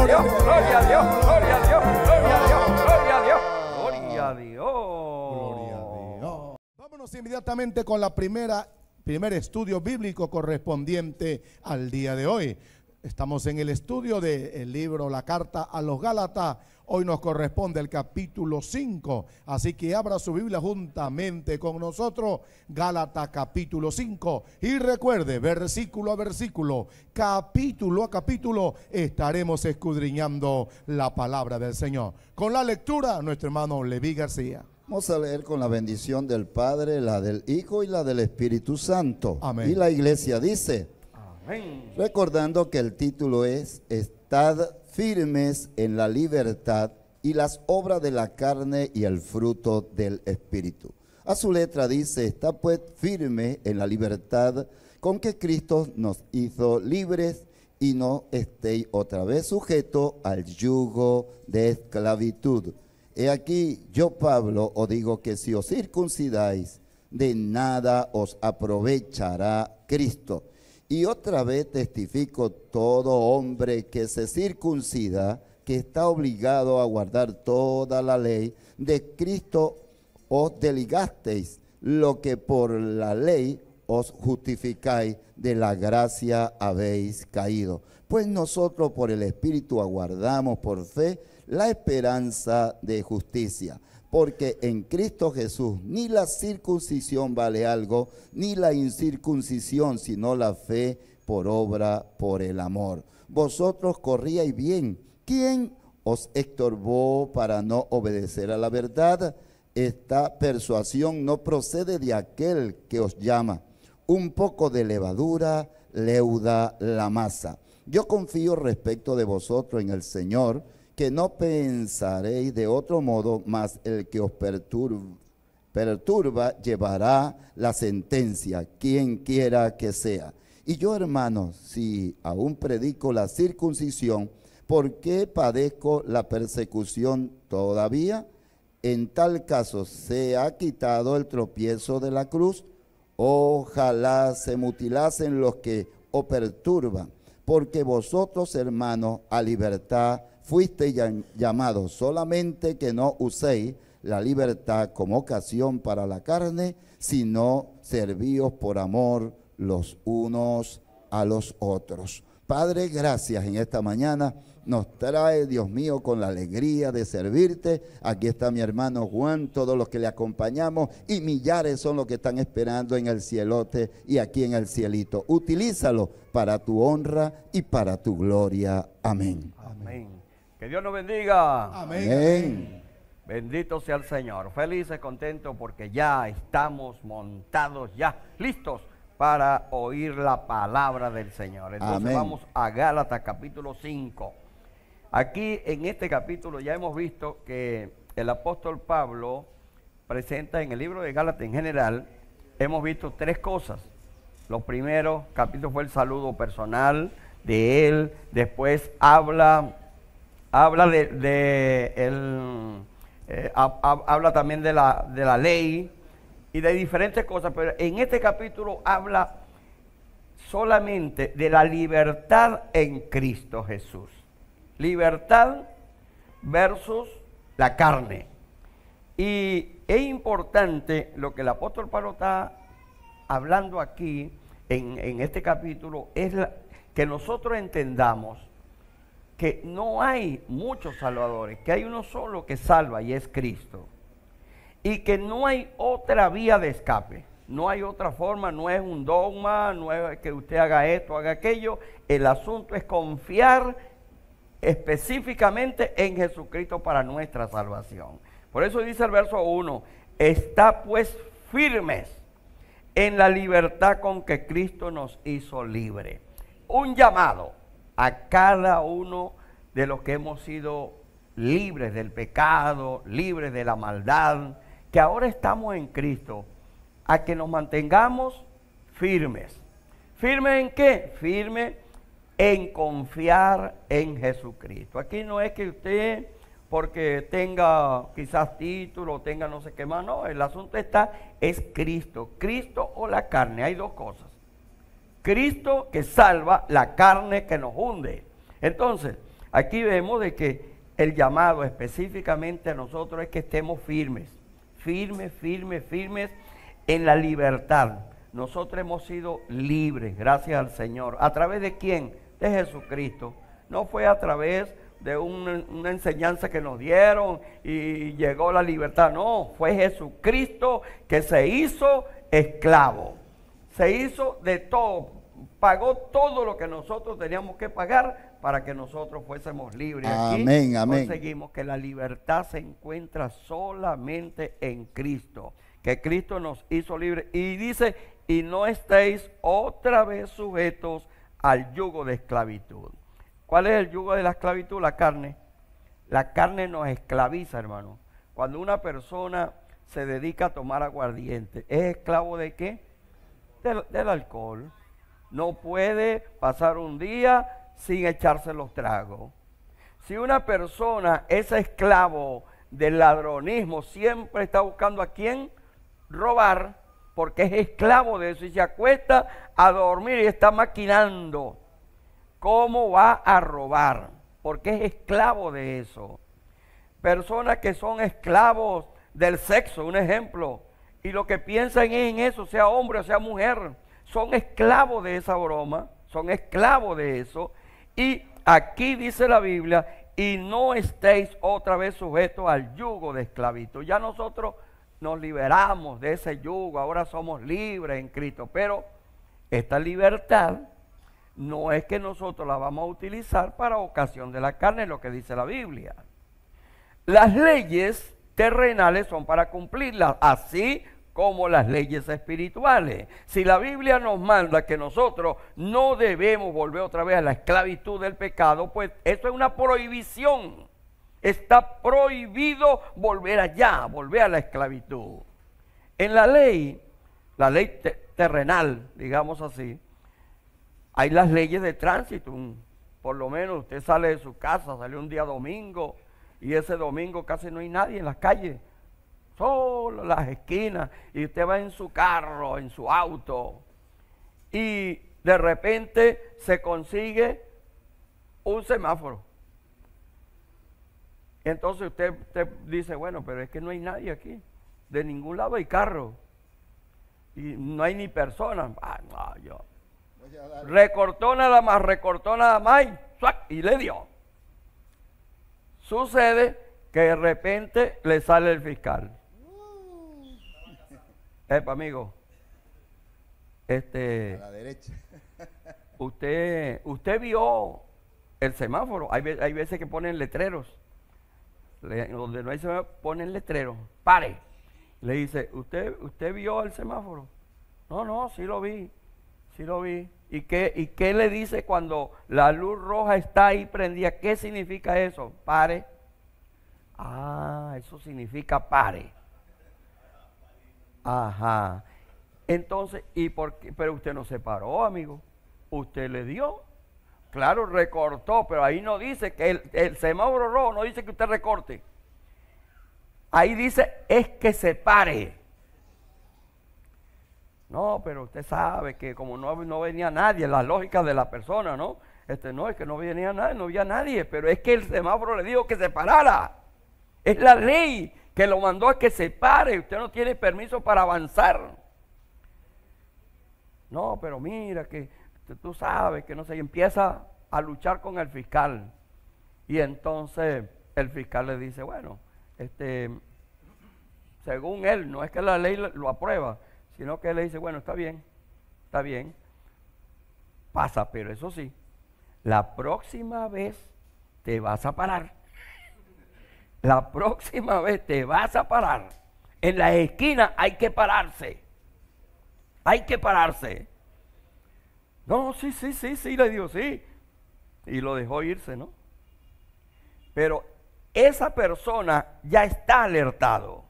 gloria a Dios, gloria a Dios, gloria a Dios, gloria a Dios, gloria a Dios. Gloria a Dios. Vámonos inmediatamente con la primera, primer estudio bíblico correspondiente al día de hoy. Estamos en el estudio del libro La Carta a los Gálatas. Hoy nos corresponde el capítulo 5. Así que abra su Biblia juntamente con nosotros. Gálatas capítulo 5. Y recuerde, versículo a versículo, capítulo a capítulo, estaremos escudriñando la palabra del Señor. Con la lectura, nuestro hermano Leví García. Vamos a leer con la bendición del Padre, la del Hijo y la del Espíritu Santo. Amén. Y la iglesia dice, Recordando que el título es Estad firmes en la libertad y las obras de la carne y el fruto del Espíritu. A su letra dice, está pues firme en la libertad con que Cristo nos hizo libres y no estéis otra vez sujetos al yugo de esclavitud. He aquí, yo Pablo os digo que si os circuncidáis, de nada os aprovechará Cristo. Y otra vez testifico todo hombre que se circuncida, que está obligado a guardar toda la ley, de Cristo os deligasteis, lo que por la ley os justificáis, de la gracia habéis caído. Pues nosotros por el Espíritu aguardamos por fe la esperanza de justicia. Porque en Cristo Jesús ni la circuncisión vale algo, ni la incircuncisión, sino la fe por obra, por el amor. Vosotros corríais bien. ¿Quién os estorbó para no obedecer a la verdad? Esta persuasión no procede de aquel que os llama. Un poco de levadura leuda la masa. Yo confío respecto de vosotros en el Señor, que no pensaréis de otro modo, mas el que os perturba, llevará la sentencia, quien quiera que sea. Y yo, hermanos, si aún predico la circuncisión, ¿por qué padezco la persecución todavía? En tal caso, se ha quitado el tropiezo de la cruz. Ojalá se mutilasen los que os perturban, porque vosotros, hermanos, a libertad fuisteis llam- llamados, solamente que no uséis la libertad como ocasión para la carne, sino servíos por amor los unos a los otros. Padre, gracias en esta mañana. Nos trae, Dios mío, con la alegría de servirte. Aquí está mi hermano Juan, todos los que le acompañamos y millares son los que están esperando en el cielote y aquí en el cielito. Utilízalo para tu honra y para tu gloria. Amén. Amén. Que Dios nos bendiga. Amén. Amén. Bendito sea el Señor. Felices, contentos porque ya estamos montados, ya listos para oír la palabra del Señor. Entonces Amén. vamos a Gálatas capítulo 5. Aquí en este capítulo ya hemos visto que el apóstol Pablo presenta en el libro de Gálatas en general, hemos visto tres cosas. Lo primero, capítulo fue el saludo personal de él, después habla habla de, de eh, hab- hab- habla también de la, de la ley y de diferentes cosas, pero en este capítulo habla solamente de la libertad en Cristo Jesús. Libertad versus la carne. Y es importante lo que el apóstol Pablo está hablando aquí en, en este capítulo, es que nosotros entendamos que no hay muchos salvadores, que hay uno solo que salva y es Cristo. Y que no hay otra vía de escape, no hay otra forma, no es un dogma, no es que usted haga esto, haga aquello. El asunto es confiar específicamente en Jesucristo para nuestra salvación. Por eso dice el verso 1, está pues firmes en la libertad con que Cristo nos hizo libre. Un llamado a cada uno de los que hemos sido libres del pecado, libres de la maldad, que ahora estamos en Cristo, a que nos mantengamos firmes. ¿Firmes en qué? Firmes en confiar en Jesucristo. Aquí no es que usted, porque tenga quizás título, tenga no sé qué más, no, el asunto está, es Cristo. Cristo o la carne, hay dos cosas. Cristo que salva, la carne que nos hunde. Entonces, Aquí vemos de que el llamado específicamente a nosotros es que estemos firmes, firmes, firmes, firmes en la libertad. Nosotros hemos sido libres, gracias al Señor. ¿A través de quién? De Jesucristo. No fue a través de una, una, enseñanza que nos dieron y llegó la libertad. No, fue Jesucristo que se hizo esclavo. Se hizo de todo. Pagó todo lo que nosotros teníamos que pagar para que nosotros fuésemos libres. Aquí Amén, amén. conseguimos que la libertad se encuentra solamente en Cristo. Que Cristo nos hizo libres. Y dice, y no estéis otra vez sujetos al yugo de esclavitud. ¿Cuál es el yugo de la esclavitud? La carne. La carne nos esclaviza, hermano. Cuando una persona se dedica a tomar aguardiente, ¿es esclavo de qué? Del, alcohol. No puede pasar un día sin echarse los tragos. Si una persona es esclavo del ladronismo, siempre está buscando a quién robar, porque es esclavo de eso y se acuesta a dormir y está maquinando cómo va a robar, porque es esclavo de eso. Personas que son esclavos del sexo, un ejemplo, y lo que piensan en eso, sea hombre o sea mujer, son esclavos de esa broma, son esclavos de eso, y aquí dice la Biblia, y no estéis otra vez sujetos al yugo de esclavitud. Ya nosotros nos liberamos de ese yugo, ahora somos libres en Cristo, pero esta libertad no es que nosotros la vamos a utilizar para ocasión de la carne, lo que dice la Biblia. Las leyes terrenales son para cumplirlas, así como las leyes espirituales. Si la Biblia nos manda que nosotros no debemos volver otra vez a la esclavitud del pecado, pues eso es una prohibición. Está prohibido volver allá, volver a la esclavitud. En la ley, la ley terrenal, digamos así, hay las leyes de tránsito. Por lo menos usted sale de su casa, sale un día domingo y ese domingo casi no hay nadie en las calles solo las esquinas y usted va en su carro, en su auto y de repente se consigue un semáforo. Entonces usted, dice, bueno, pero es que no hay nadie aquí. De ningún lado hay carro. Y no hay ni personas. Ah, no, yo. Recortó nada más, recortó nada más y, y le dio. Sucede que de repente le sale el fiscal. Epa, amigo. Este. A la derecha. usted, usted vio el semáforo. Hay, hay veces que ponen letreros. donde no hay semáforo, ponen letreros. Pare. Le dice, ¿usted, ¿usted vio el semáforo? No, no, sí lo vi. Sí lo vi. ¿Y qué, ¿Y qué le dice cuando la luz roja está ahí prendida? ¿Qué significa eso? Pare. Ah, eso significa pare. Ajá. Entonces, ¿y por qué? Pero usted no se paró, amigo. Usted le dio. Claro, recortó, pero ahí no dice que el, el semáforo rojo no dice que usted recorte. Ahí dice es que se pare. No, pero usted sabe que como no, no venía nadie, la lógica de la persona, ¿no? Este no, es que no venía nadie, no había nadie, pero es que el semáforo le dijo que se parara. Es la ley que lo mandó a que se pare, usted no tiene permiso para avanzar. No, pero mira que tú sabes que no sé, y empieza a luchar con el fiscal. Y entonces el fiscal le dice, bueno, este, según él, no es que la ley lo aprueba, sino que él le dice, bueno, está bien, está bien, pasa, pero eso sí, la próxima vez te vas a parar la próxima vez te vas a parar. En la esquina hay que pararse. Hay que pararse. No, sí, sí, sí, sí, le digo, sí. Y lo dejó irse, ¿no? Pero esa persona ya está alertado.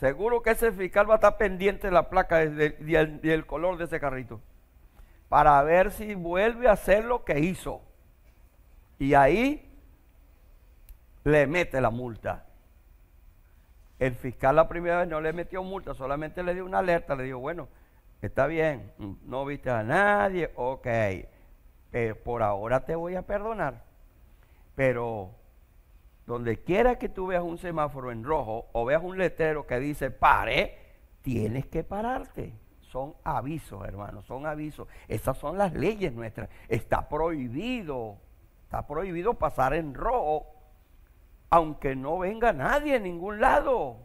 Seguro que ese fiscal va a estar pendiente de la placa y el color de ese carrito. Para ver si vuelve a hacer lo que hizo. Y ahí le mete la multa. El fiscal la primera vez no le metió multa, solamente le dio una alerta, le dijo, bueno, está bien, no viste a nadie, ok, pero por ahora te voy a perdonar. Pero donde quiera que tú veas un semáforo en rojo o veas un letrero que dice pare, tienes que pararte. Son avisos, hermanos, son avisos. Esas son las leyes nuestras. Está prohibido, está prohibido pasar en rojo, aunque no venga nadie en ningún lado.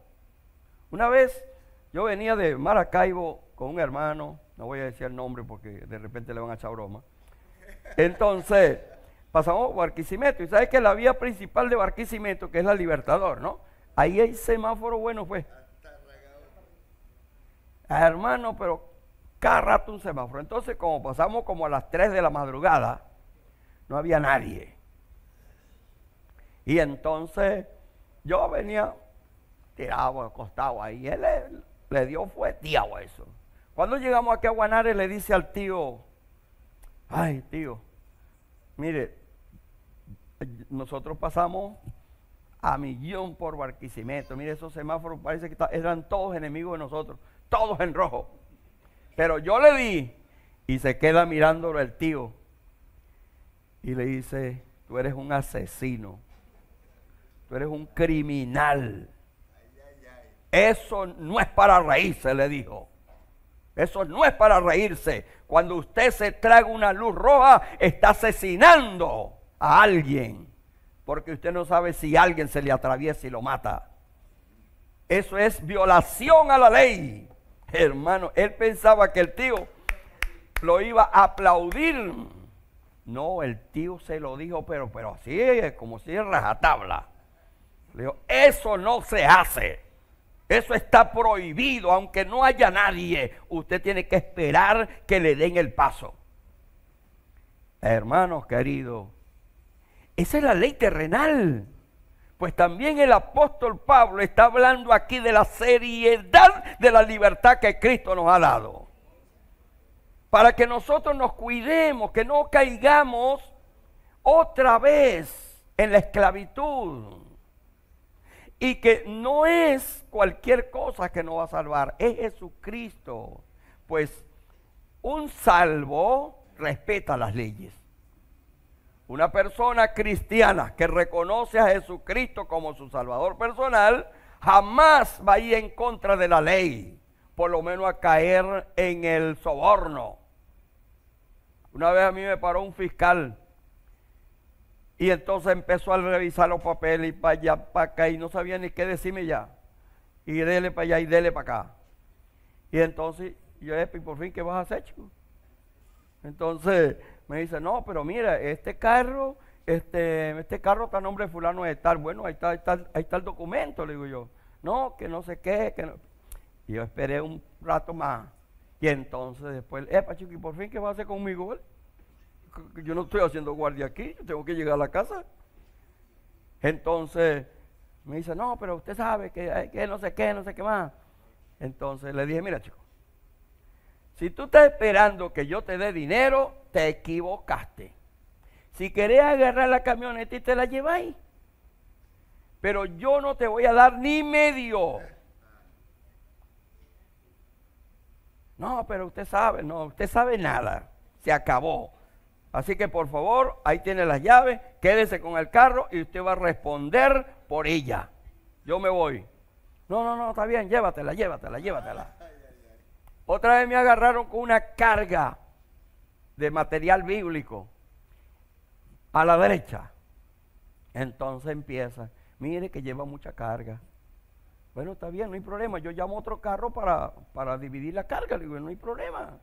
Una vez yo venía de Maracaibo con un hermano, no voy a decir el nombre porque de repente le van a echar broma. Entonces, pasamos Barquisimeto. Y sabes que la vía principal de Barquisimeto, que es la Libertador, ¿no? Ahí hay semáforo bueno, pues. Ah, hermano, pero cada rato un semáforo. Entonces, como pasamos como a las 3 de la madrugada, no había nadie. Y entonces yo venía tirado, acostado ahí. Él le, dio fueteado a eso. Cuando llegamos aquí a Guanare, le dice al tío, ay tío, mire, nosotros pasamos a millón por Barquisimeto. Mire, esos semáforos parece que eran todos enemigos de nosotros, todos en rojo. Pero yo le di y se queda mirándolo el tío y le dice, tú eres un asesino, tú eres un criminal. Eso no es para reírse, le dijo. Eso no es para reírse. Cuando usted se traga una luz roja, está asesinando a alguien, porque usted no sabe si alguien se le atraviesa y lo mata. Eso es violación a la ley. Hermano, él pensaba que el tío lo iba a aplaudir. No, el tío se lo dijo, pero, pero así, como si es rajatabla. Le dijo, eso no se hace. Eso está prohibido, aunque no haya nadie. Usted tiene que esperar que le den el paso. Hermanos queridos, esa es la ley terrenal. Pues también el apóstol Pablo está hablando aquí de la seriedad de la libertad que Cristo nos ha dado. Para que nosotros nos cuidemos, que no caigamos otra vez en la esclavitud. Y que no es cualquier cosa que nos va a salvar, es Jesucristo. Pues un salvo respeta las leyes. Una persona cristiana que reconoce a Jesucristo como su Salvador personal, jamás va a ir en contra de la ley, por lo menos a caer en el soborno. Una vez a mí me paró un fiscal y entonces empezó a revisar los papeles y para allá, para acá, y no sabía ni qué decirme ya. Y dele para allá y dele para acá. Y entonces yo, ¿y por fin qué vas a hacer, chico? Entonces me dice, no, pero mira, este carro, este, este carro está a nombre de fulano de tal. Bueno, ahí está, ahí está, ahí está el documento, le digo yo. No, que no sé qué, que no. Y yo esperé un rato más. Y entonces después, chico, ¿y por fin qué va a hacer conmigo? Yo no estoy haciendo guardia aquí, yo tengo que llegar a la casa. Entonces me dice, no, pero usted sabe que, que no sé qué, no sé qué más. Entonces le dije, mira, chico, si tú estás esperando que yo te dé dinero, te equivocaste. Si querés agarrar la camioneta y te la lleváis, pero yo no te voy a dar ni medio. No, pero usted sabe, no, usted sabe nada. Se acabó. Así que por favor, ahí tiene las llaves, quédese con el carro y usted va a responder por ella. Yo me voy. No, no, no, está bien, llévatela, llévatela, llévatela. Otra vez me agarraron con una carga de material bíblico a la derecha. Entonces empieza, mire que lleva mucha carga. Bueno, está bien, no hay problema. Yo llamo otro carro para, para dividir la carga. Le digo, no hay problema.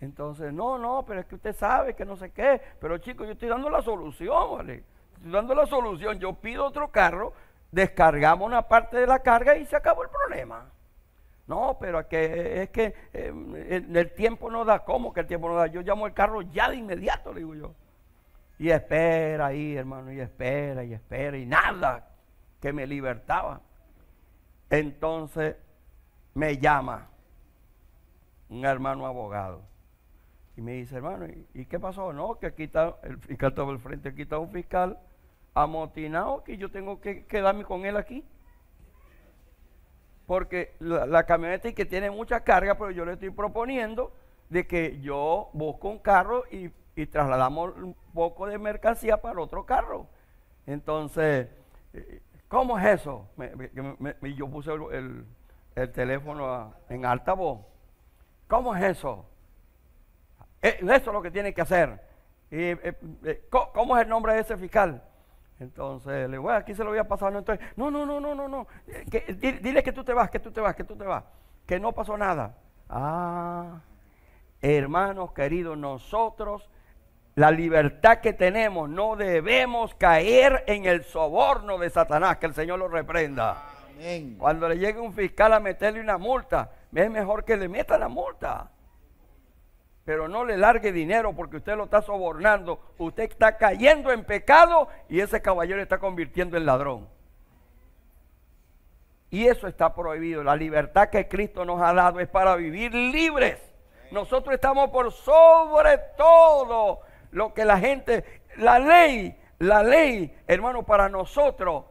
Entonces, no, no, pero es que usted sabe que no sé qué. Pero chicos, yo estoy dando la solución, ¿vale? Estoy dando la solución. Yo pido otro carro, descargamos una parte de la carga y se acabó el problema. No, pero que, es que eh, el, tiempo no da. ¿Cómo que el tiempo no da? Yo llamo el carro ya de inmediato, le digo yo. Y espera ahí, hermano, y espera, y espera, y nada que me libertaba. Entonces me llama un hermano abogado y me dice, hermano, ¿y, qué pasó? No, que aquí está, el fiscal estaba al frente, aquí está un fiscal amotinado que yo tengo que quedarme con él aquí porque la, camioneta y que tiene mucha carga, pero yo le estoy proponiendo de que yo busco un carro y, trasladamos un poco de mercancía para otro carro. Entonces, eh, ¿cómo es eso? Me- yo puse el, el- el teléfono en altavoz. ¿Cómo es eso? Eh, Eso es lo que tiene que hacer. Eh, eh, ¿co- ¿Cómo es el nombre de ese fiscal? Entonces le digo, "Bueno, aquí se lo voy a pasar. No, entonces, no, no, no, no, no, no. Eh, que- di- dile que tú te vas, que tú te vas, que tú te vas. Que no pasó nada. Ah, hermanos queridos, nosotros, la libertad que tenemos, no debemos caer en el soborno de Satanás, que el Señor lo reprenda. Amén. Cuando le llegue un fiscal a meterle una multa, es mejor que le meta la multa. Pero no le largue dinero porque usted lo está sobornando. Usted está cayendo en pecado y ese caballero está convirtiendo en ladrón. Y eso está prohibido. La libertad que Cristo nos ha dado es para vivir libres. Nosotros estamos por sobre todo lo que la gente, la ley, la ley, hermano, para nosotros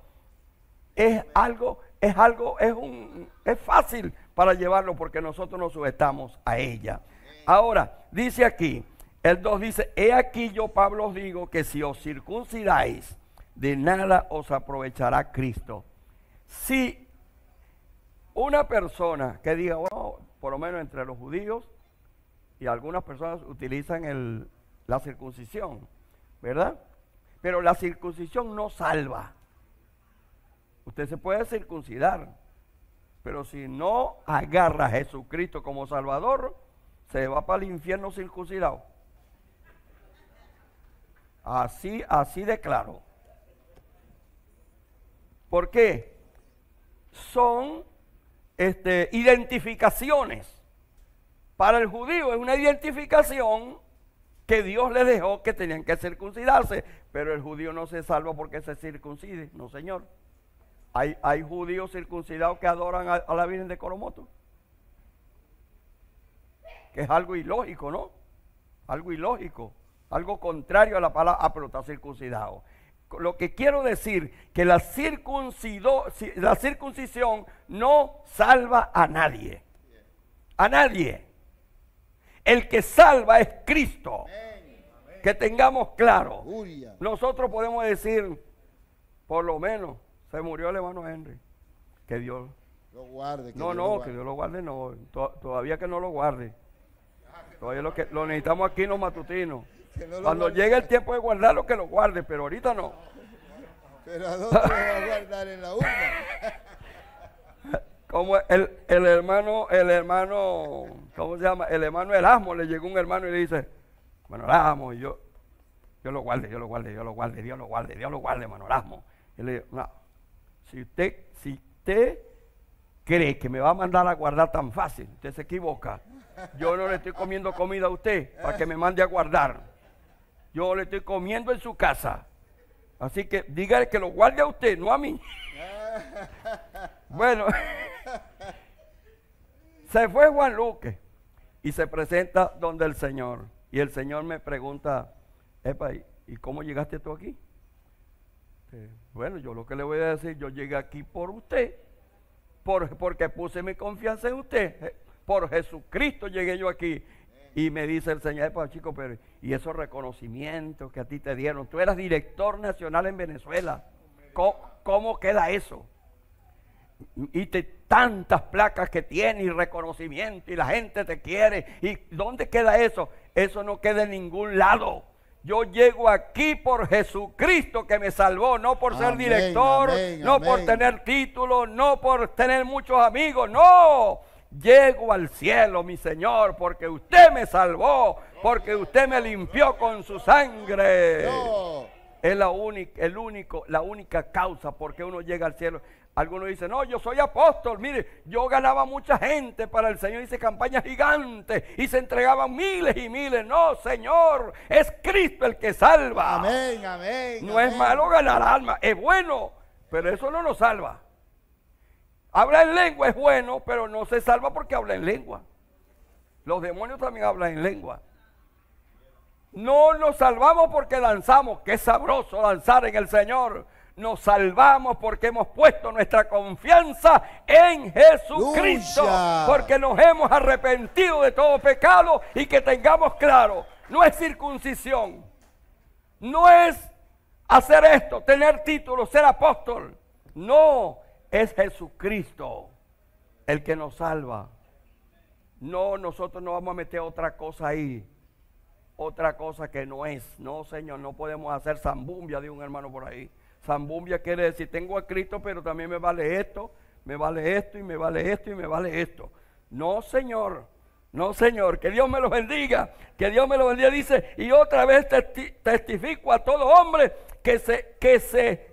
es algo, es algo, es un, es fácil para llevarlo porque nosotros nos sujetamos a ella. Ahora, dice aquí, el 2 dice, he aquí yo Pablo os digo que si os circuncidáis, de nada os aprovechará Cristo. Si una persona que diga, bueno, por lo menos entre los judíos y algunas personas utilizan el- la circuncisión, ¿verdad? Pero la circuncisión no salva. Usted se puede circuncidar, pero si no agarra a Jesucristo como Salvador, se va para el infierno circuncidado. Así, así de claro. ¿Por qué? Son este, identificaciones. Para el judío es una identificación que Dios le dejó que tenían que circuncidarse, pero el judío no se salva porque se circuncide, no señor. Hay, judíos circuncidados que adoran a, a la Virgen de Coromoto. Que es algo ilógico, ¿no? Algo ilógico. Algo contrario a la palabra, ah, pero está circuncidado. Lo que quiero decir, que la, circuncido, la circuncisión no salva a nadie. A nadie. El que salva es Cristo. Que tengamos claro. Nosotros podemos decir, por lo menos, se murió el hermano Henry. Que Dios. Lo guarde. que No, Dios lo no, guarde. que Dios lo guarde, no. To- todavía que no lo guarde. Todavía lo, que, lo necesitamos aquí en los matutinos. Que no lo Cuando llegue el tiempo de guardarlo, que lo guarde, pero ahorita no. Pero ¿a dónde va a guardar en la urna? Como el, el hermano, el hermano, ¿cómo se llama? El hermano Erasmo, le llegó un hermano y le dice, hermano Erasmo, y yo, yo lo guarde, yo lo guarde, yo lo guarde, Dios lo guarde, Dios lo guarde, hermano Erasmo. Y le digo, no, si usted, si usted cree que me va a mandar a guardar tan fácil, usted se equivoca. Yo no le estoy comiendo comida a usted para que me mande a guardar. Yo le estoy comiendo en su casa. Así que dígale que lo guarde a usted, no a mí. Bueno, se fue Juan Luque y se presenta donde el Señor. Y el Señor me pregunta, Epa, ¿y- ¿y cómo llegaste tú aquí? Bueno, yo lo que le voy a decir, yo llegué aquí por usted, por, porque puse mi confianza en usted. Por Jesucristo llegué yo aquí. Y me dice el Señor, Epa, chico, pero y esos reconocimientos que a ti te dieron, tú eras director nacional en Venezuela. ¿Cómo, cómo queda eso? y te, tantas placas que tienes y reconocimiento y la gente te quiere. ¿Y dónde queda eso? Eso no queda en ningún lado. Yo llego aquí por Jesucristo que me salvó, no por ser director, amén, no por tener títulos, no por tener muchos amigos, no. Llego al cielo, mi Señor, porque usted me salvó, porque usted me limpió con su sangre. No. Es la única, el único, la única causa por qué uno llega al cielo. Algunos dicen, no, yo soy apóstol, mire, yo ganaba mucha gente para el Señor, hice campañas gigantes y se entregaban miles y miles. No, Señor, es Cristo el que salva. Amén, amén. No es malo ganar alma, es bueno, pero eso no nos salva. Hablar en lengua es bueno, pero no se salva porque habla en lengua. Los demonios también hablan en lengua. No nos salvamos porque danzamos, que es sabroso danzar en el Señor. Nos salvamos porque hemos puesto nuestra confianza en Jesucristo. Porque nos hemos arrepentido de todo pecado y que tengamos claro, no es circuncisión, no es hacer esto, tener título, ser apóstol. No, es Jesucristo el que nos salva. No, nosotros no vamos a meter otra cosa ahí. Otra cosa que no es. No, Señor, no podemos hacer zambumbia de un hermano por ahí. Zambumbia quiere decir, tengo a Cristo, pero también me vale esto, me vale esto y me vale esto y me vale esto. No, Señor. No, Señor, que Dios me lo bendiga, que Dios me lo bendiga. Dice, y otra vez testifico a todo hombre que se, que se,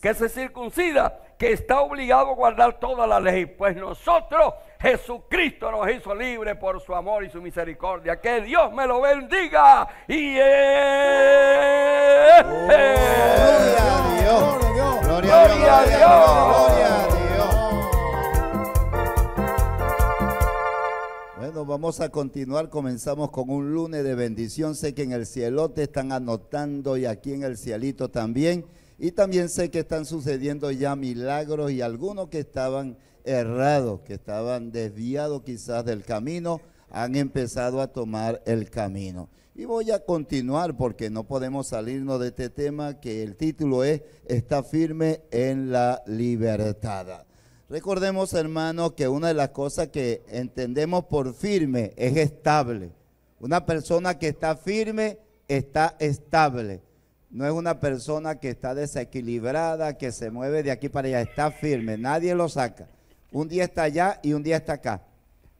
que se circuncida, que está obligado a guardar toda la ley. Pues nosotros, Jesucristo nos hizo libre por su amor y su misericordia. Que Dios me lo bendiga. Y gloria a Dios. Gloria a Dios. Bueno, vamos a continuar. Comenzamos con un lunes de bendición. Sé que en el cielo te están anotando y aquí en el cielito también. Y también sé que están sucediendo ya milagros y algunos que estaban errados, que estaban desviados quizás del camino, han empezado a tomar el camino. Y voy a continuar porque no podemos salirnos de este tema que el título es Está firme en la libertad. Recordemos, hermanos, que una de las cosas que entendemos por firme es estable. Una persona que está firme está estable. No es una persona que está desequilibrada, que se mueve de aquí para allá, está firme, nadie lo saca. Un día está allá y un día está acá.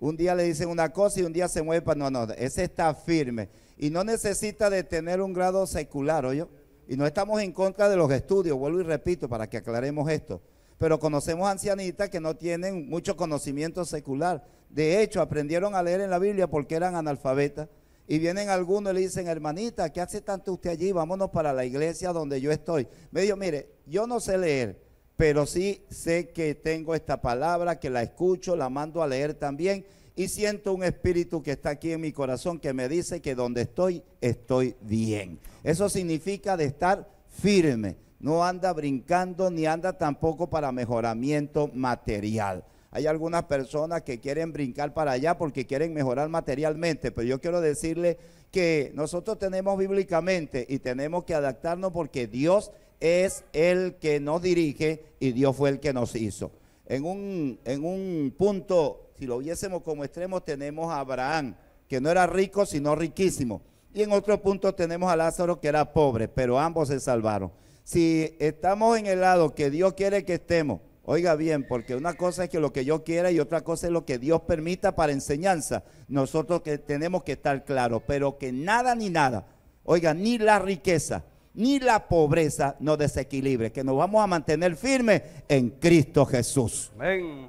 Un día le dicen una cosa y un día se mueve para... No, no, ese está firme. Y no necesita de tener un grado secular, ¿oye? Y no estamos en contra de los estudios, vuelvo y repito para que aclaremos esto. Pero conocemos ancianitas que no tienen mucho conocimiento secular. De hecho, aprendieron a leer en la Biblia porque eran analfabetas y vienen algunos y le dicen, hermanita, ¿qué hace tanto usted allí? Vámonos para la iglesia donde yo estoy. Me dijo, mire, yo no sé leer, pero sí sé que tengo esta palabra, que la escucho, la mando a leer también. Y siento un espíritu que está aquí en mi corazón que me dice que donde estoy, estoy bien. Eso significa de estar firme. No anda brincando ni anda tampoco para mejoramiento material. Hay algunas personas que quieren brincar para allá porque quieren mejorar materialmente, pero yo quiero decirle que nosotros tenemos bíblicamente y tenemos que adaptarnos porque Dios es el que nos dirige y Dios fue el que nos hizo. En un, en un punto, si lo viésemos como extremo, tenemos a Abraham, que no era rico, sino riquísimo. Y en otro punto tenemos a Lázaro, que era pobre, pero ambos se salvaron. Si estamos en el lado que Dios quiere que estemos, Oiga bien, porque una cosa es que lo que yo quiera y otra cosa es lo que Dios permita para enseñanza. Nosotros que tenemos que estar claros, pero que nada ni nada, oiga, ni la riqueza, ni la pobreza nos desequilibre, que nos vamos a mantener firmes en Cristo Jesús.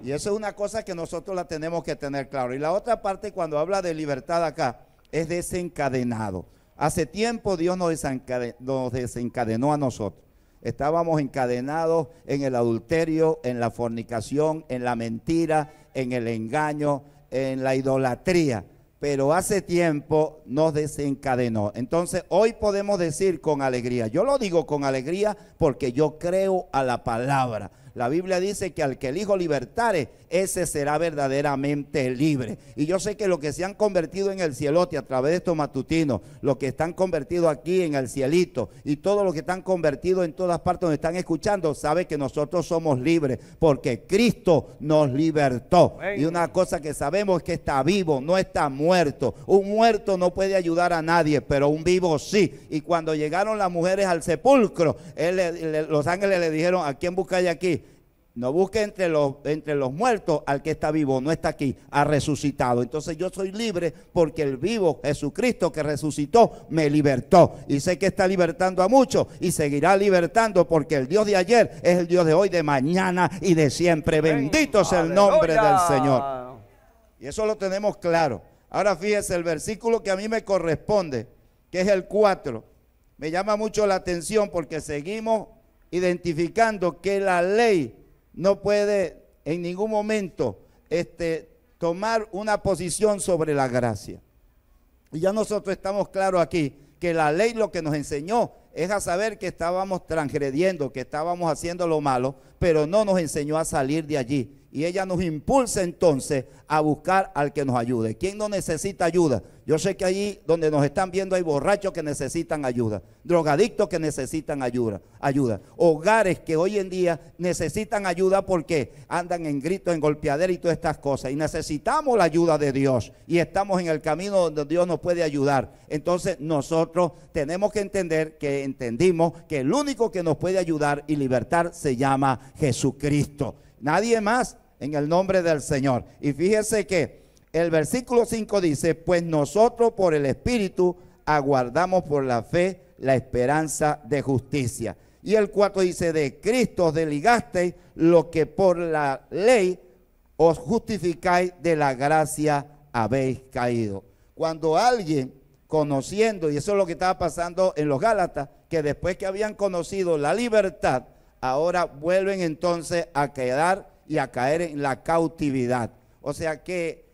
Y eso es una cosa que nosotros la tenemos que tener claro. Y la otra parte, cuando habla de libertad acá, es desencadenado. Hace tiempo Dios nos desencadenó a nosotros. Estábamos encadenados en el adulterio, en la fornicación, en la mentira, en el engaño, en la idolatría. Pero hace tiempo nos desencadenó. Entonces hoy podemos decir con alegría, yo lo digo con alegría porque yo creo a la palabra. La Biblia dice que al que el Hijo libertare, ese será verdaderamente libre. Y yo sé que los que se han convertido en el cielote a través de estos matutinos, los que están convertidos aquí en el cielito y todos los que están convertidos en todas partes donde están escuchando, sabe que nosotros somos libres porque Cristo nos libertó. Y una cosa que sabemos es que está vivo, no está muerto. Un muerto no puede ayudar a nadie, pero un vivo sí. Y cuando llegaron las mujeres al sepulcro, los ángeles le dijeron, ¿a quién buscáis aquí? No busque entre los, entre los muertos al que está vivo, no está aquí, ha resucitado. Entonces yo soy libre porque el vivo Jesucristo que resucitó me libertó. Y sé que está libertando a muchos y seguirá libertando porque el Dios de ayer es el Dios de hoy, de mañana y de siempre. Bendito sea el nombre del Señor. Y eso lo tenemos claro. Ahora fíjese el versículo que a mí me corresponde, que es el 4. Me llama mucho la atención porque seguimos identificando que la ley no puede en ningún momento este, tomar una posición sobre la gracia. Y ya nosotros estamos claros aquí que la ley lo que nos enseñó es a saber que estábamos transgrediendo, que estábamos haciendo lo malo, pero no nos enseñó a salir de allí. Y ella nos impulsa entonces a buscar al que nos ayude. ¿Quién no necesita ayuda? Yo sé que allí donde nos están viendo hay borrachos que necesitan ayuda, drogadictos que necesitan ayuda, ayuda, hogares que hoy en día necesitan ayuda porque andan en gritos, en golpeadera y todas estas cosas. Y necesitamos la ayuda de Dios y estamos en el camino donde Dios nos puede ayudar. Entonces nosotros tenemos que entender que entendimos que el único que nos puede ayudar y libertar se llama Jesucristo. Nadie más en el nombre del Señor. Y fíjese que el versículo 5 dice, pues nosotros por el Espíritu aguardamos por la fe la esperanza de justicia. Y el 4 dice, de Cristo deligasteis lo que por la ley os justificáis, de la gracia habéis caído. Cuando alguien conociendo, y eso es lo que estaba pasando en los Gálatas, que después que habían conocido la libertad, ahora vuelven entonces a quedar y a caer en la cautividad. O sea que,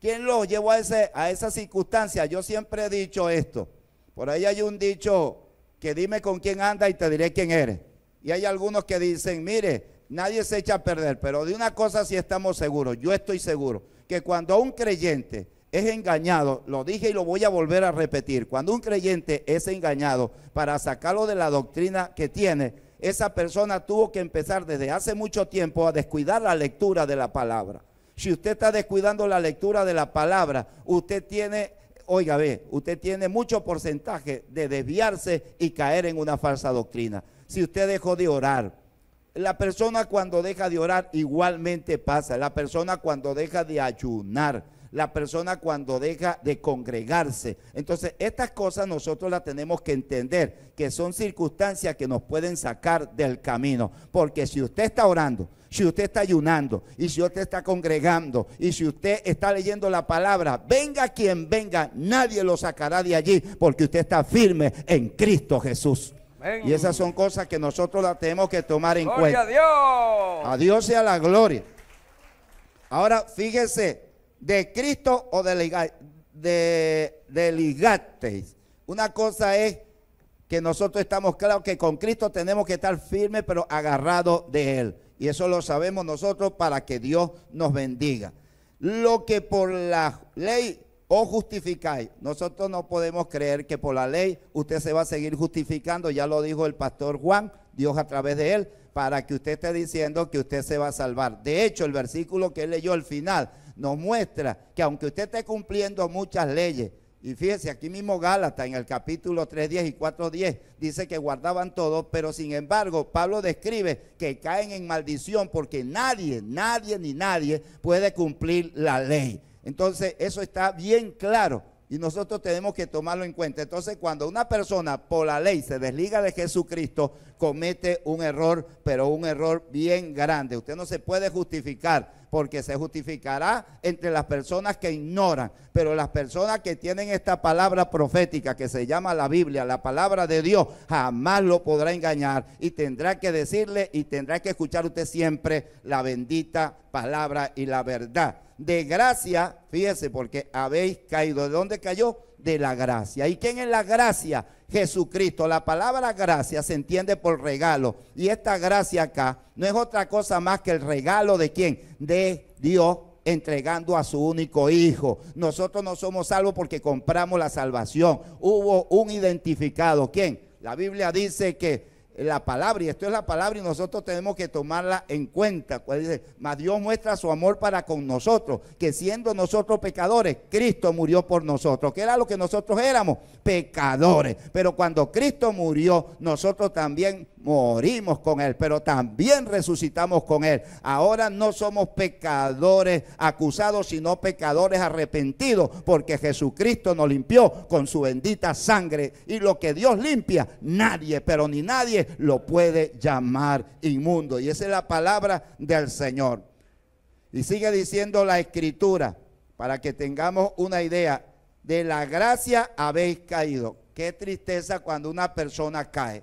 ¿quién lo llevó a, ese, a esa circunstancia? Yo siempre he dicho esto. Por ahí hay un dicho que dime con quién anda y te diré quién eres. Y hay algunos que dicen, mire, nadie se echa a perder, pero de una cosa sí estamos seguros, yo estoy seguro, que cuando un creyente es engañado, lo dije y lo voy a volver a repetir, cuando un creyente es engañado para sacarlo de la doctrina que tiene, esa persona tuvo que empezar desde hace mucho tiempo a descuidar la lectura de la palabra. Si usted está descuidando la lectura de la palabra, usted tiene, oiga, ve, usted tiene mucho porcentaje de desviarse y caer en una falsa doctrina. Si usted dejó de orar, la persona cuando deja de orar igualmente pasa. La persona cuando deja de ayunar, la persona cuando deja de congregarse. Entonces, estas cosas nosotros las tenemos que entender, que son circunstancias que nos pueden sacar del camino. Porque si usted está orando, si usted está ayunando y si usted está congregando y si usted está leyendo la palabra, venga quien venga, nadie lo sacará de allí porque usted está firme en Cristo Jesús. Y esas son cosas que nosotros las tenemos que tomar en cuenta. a Dios. A Dios sea la gloria. Ahora fíjese, de Cristo o de, de, Una cosa es que nosotros estamos claros que con Cristo tenemos que estar firmes, pero agarrados de Él. Y eso lo sabemos nosotros para que Dios nos bendiga. Lo que por la ley os justificáis, nosotros no podemos creer que por la ley usted se va a seguir justificando, ya lo dijo el pastor Juan, Dios a través de él, para que usted esté diciendo que usted se va a salvar. De hecho, el versículo que él leyó al final, nos muestra que aunque usted esté cumpliendo muchas leyes, y fíjese, aquí mismo Gálatas en el capítulo 3.10 y 4.10 dice que guardaban todo, pero sin embargo Pablo describe que caen en maldición porque nadie, nadie ni nadie puede cumplir la ley. Entonces eso está bien claro y nosotros tenemos que tomarlo en cuenta. Entonces, cuando una persona por la ley se desliga de Jesucristo, comete un error, pero un error bien grande. Usted no se puede justificar porque se justificará entre las personas que ignoran, pero las personas que tienen esta palabra profética que se llama la Biblia, la palabra de Dios, jamás lo podrá engañar y tendrá que decirle y tendrá que escuchar usted siempre la bendita palabra y la verdad de gracia, fíjese, porque habéis caído. ¿De dónde cayó? De la gracia. ¿Y quién es la gracia? Jesucristo. La palabra gracia se entiende por regalo. Y esta gracia acá no es otra cosa más que el regalo de quién? De Dios entregando a su único hijo. Nosotros no somos salvos porque compramos la salvación. Hubo un identificado. ¿Quién? La Biblia dice que la palabra, y esto es la palabra, y nosotros tenemos que tomarla en cuenta. Pues dice, mas Dios muestra su amor para con nosotros, que siendo nosotros pecadores, Cristo murió por nosotros. ¿Qué era lo que nosotros éramos? Pecadores. Pero cuando Cristo murió, nosotros también morimos con Él, pero también resucitamos con Él. Ahora no somos pecadores acusados, sino pecadores arrepentidos, porque Jesucristo nos limpió con su bendita sangre. Y lo que Dios limpia, nadie, pero ni nadie lo puede llamar inmundo. Y esa es la palabra del Señor. Y sigue diciendo la escritura, para que tengamos una idea, de la gracia habéis caído. Qué tristeza cuando una persona cae.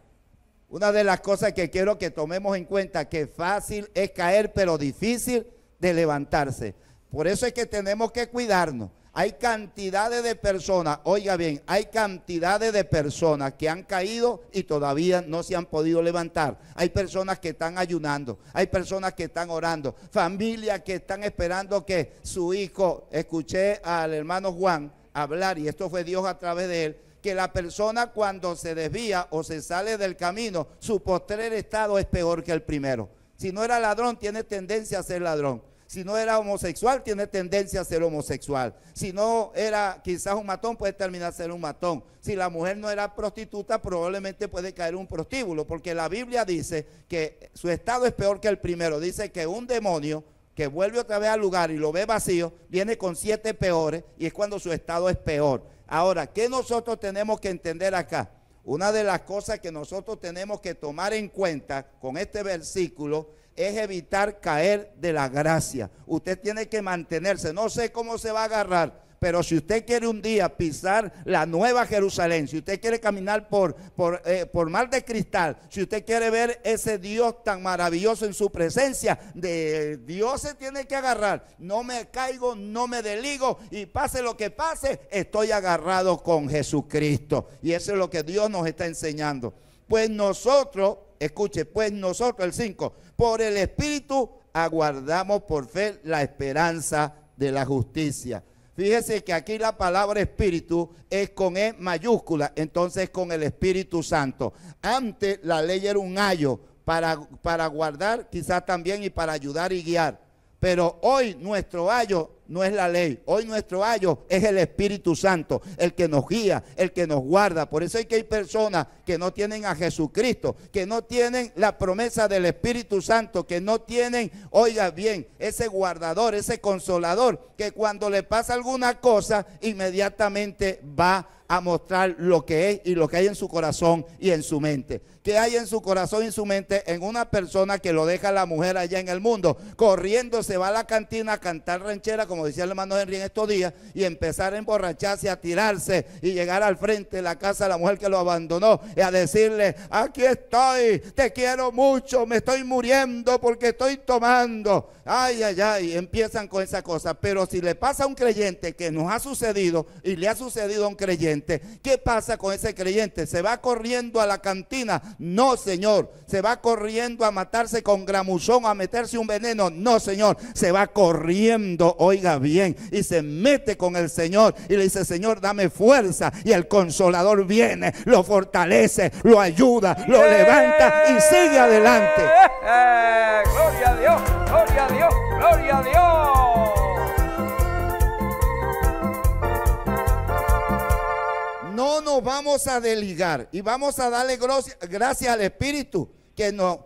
Una de las cosas que quiero que tomemos en cuenta, que fácil es caer, pero difícil de levantarse. Por eso es que tenemos que cuidarnos. Hay cantidades de personas, oiga bien, hay cantidades de personas que han caído y todavía no se han podido levantar. Hay personas que están ayunando, hay personas que están orando, familias que están esperando que su hijo, escuché al hermano Juan hablar, y esto fue Dios a través de él, que la persona cuando se desvía o se sale del camino, su postrer estado es peor que el primero. Si no era ladrón, tiene tendencia a ser ladrón. Si no era homosexual, tiene tendencia a ser homosexual. Si no era quizás un matón, puede terminar ser un matón. Si la mujer no era prostituta, probablemente puede caer un prostíbulo, porque la Biblia dice que su estado es peor que el primero. Dice que un demonio que vuelve otra vez al lugar y lo ve vacío, viene con siete peores y es cuando su estado es peor. Ahora, ¿qué nosotros tenemos que entender acá? Una de las cosas que nosotros tenemos que tomar en cuenta con este versículo es evitar caer de la gracia. Usted tiene que mantenerse. No sé cómo se va a agarrar, pero si usted quiere un día pisar la nueva Jerusalén, si usted quiere caminar por, por, eh, por mar de cristal, si usted quiere ver ese Dios tan maravilloso en su presencia, de Dios se tiene que agarrar. No me caigo, no me deligo y pase lo que pase, estoy agarrado con Jesucristo. Y eso es lo que Dios nos está enseñando. Pues nosotros, escuche, pues nosotros, el 5, por el Espíritu aguardamos por fe la esperanza de la justicia. Fíjese que aquí la palabra espíritu es con E mayúscula, entonces con el Espíritu Santo. Antes la ley era un ayo para, para guardar, quizás también y para ayudar y guiar. Pero hoy nuestro ayo no es la ley. Hoy nuestro ayo es el Espíritu Santo, el que nos guía, el que nos guarda. Por eso hay que hay personas que no tienen a Jesucristo, que no tienen la promesa del Espíritu Santo, que no tienen, oiga bien, ese guardador, ese consolador, que cuando le pasa alguna cosa, inmediatamente va a mostrar lo que es y lo que hay en su corazón y en su mente. ¿Qué hay en su corazón y en su mente en una persona que lo deja la mujer allá en el mundo? Corriendo se va a la cantina a cantar ranchera, como decía el hermano Henry en estos días, y empezar a emborracharse, a tirarse y llegar al frente de la casa de la mujer que lo abandonó y a decirle, aquí estoy, te quiero mucho, me estoy muriendo porque estoy tomando. Ay, ay, ay, empiezan con esa cosa. Pero si le pasa a un creyente que nos ha sucedido y le ha sucedido a un creyente, ¿qué pasa con ese creyente? ¿Se va corriendo a la cantina? No, Señor. ¿Se va corriendo a matarse con gramuzón, a meterse un veneno? No, Señor. Se va corriendo, oiga bien, y se mete con el Señor y le dice, Señor, dame fuerza. Y el consolador viene, lo fortalece, lo ayuda, lo levanta y sigue adelante. gloria a Dios, gloria a Dios, gloria a Dios. no nos vamos a desligar y vamos a darle gracias al Espíritu que nos,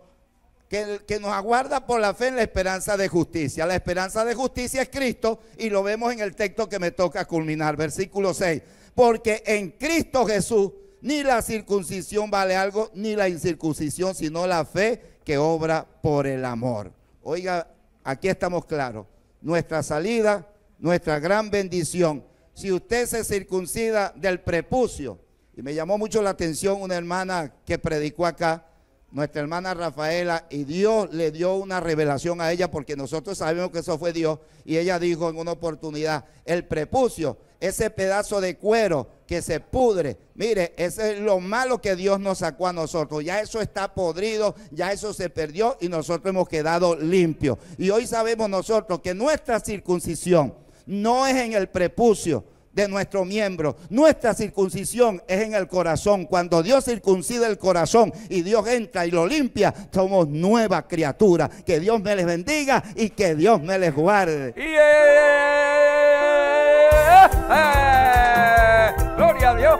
que, nos aguarda por la fe en la esperanza de justicia. La esperanza de justicia es Cristo y lo vemos en el texto que me toca culminar, versículo 6. Porque en Cristo Jesús ni la circuncisión vale algo, ni la incircuncisión, sino la fe que obra por el amor. Oiga, aquí estamos claros. Nuestra salida, nuestra gran bendición si usted se circuncida del prepucio, y me llamó mucho la atención una hermana que predicó acá, nuestra hermana Rafaela, y Dios le dio una revelación a ella porque nosotros sabemos que eso fue Dios, y ella dijo en una oportunidad, el prepucio, ese pedazo de cuero que se pudre, mire, ese es lo malo que Dios nos sacó a nosotros, ya eso está podrido, ya eso se perdió y nosotros hemos quedado limpios. Y hoy sabemos nosotros que nuestra circuncisión, no es en el prepucio de nuestro miembro. Nuestra circuncisión es en el corazón. Cuando Dios circuncida el corazón y Dios entra y lo limpia, somos nueva criatura. Que Dios me les bendiga y que Dios me les guarde. Eh, eh, gloria a Dios,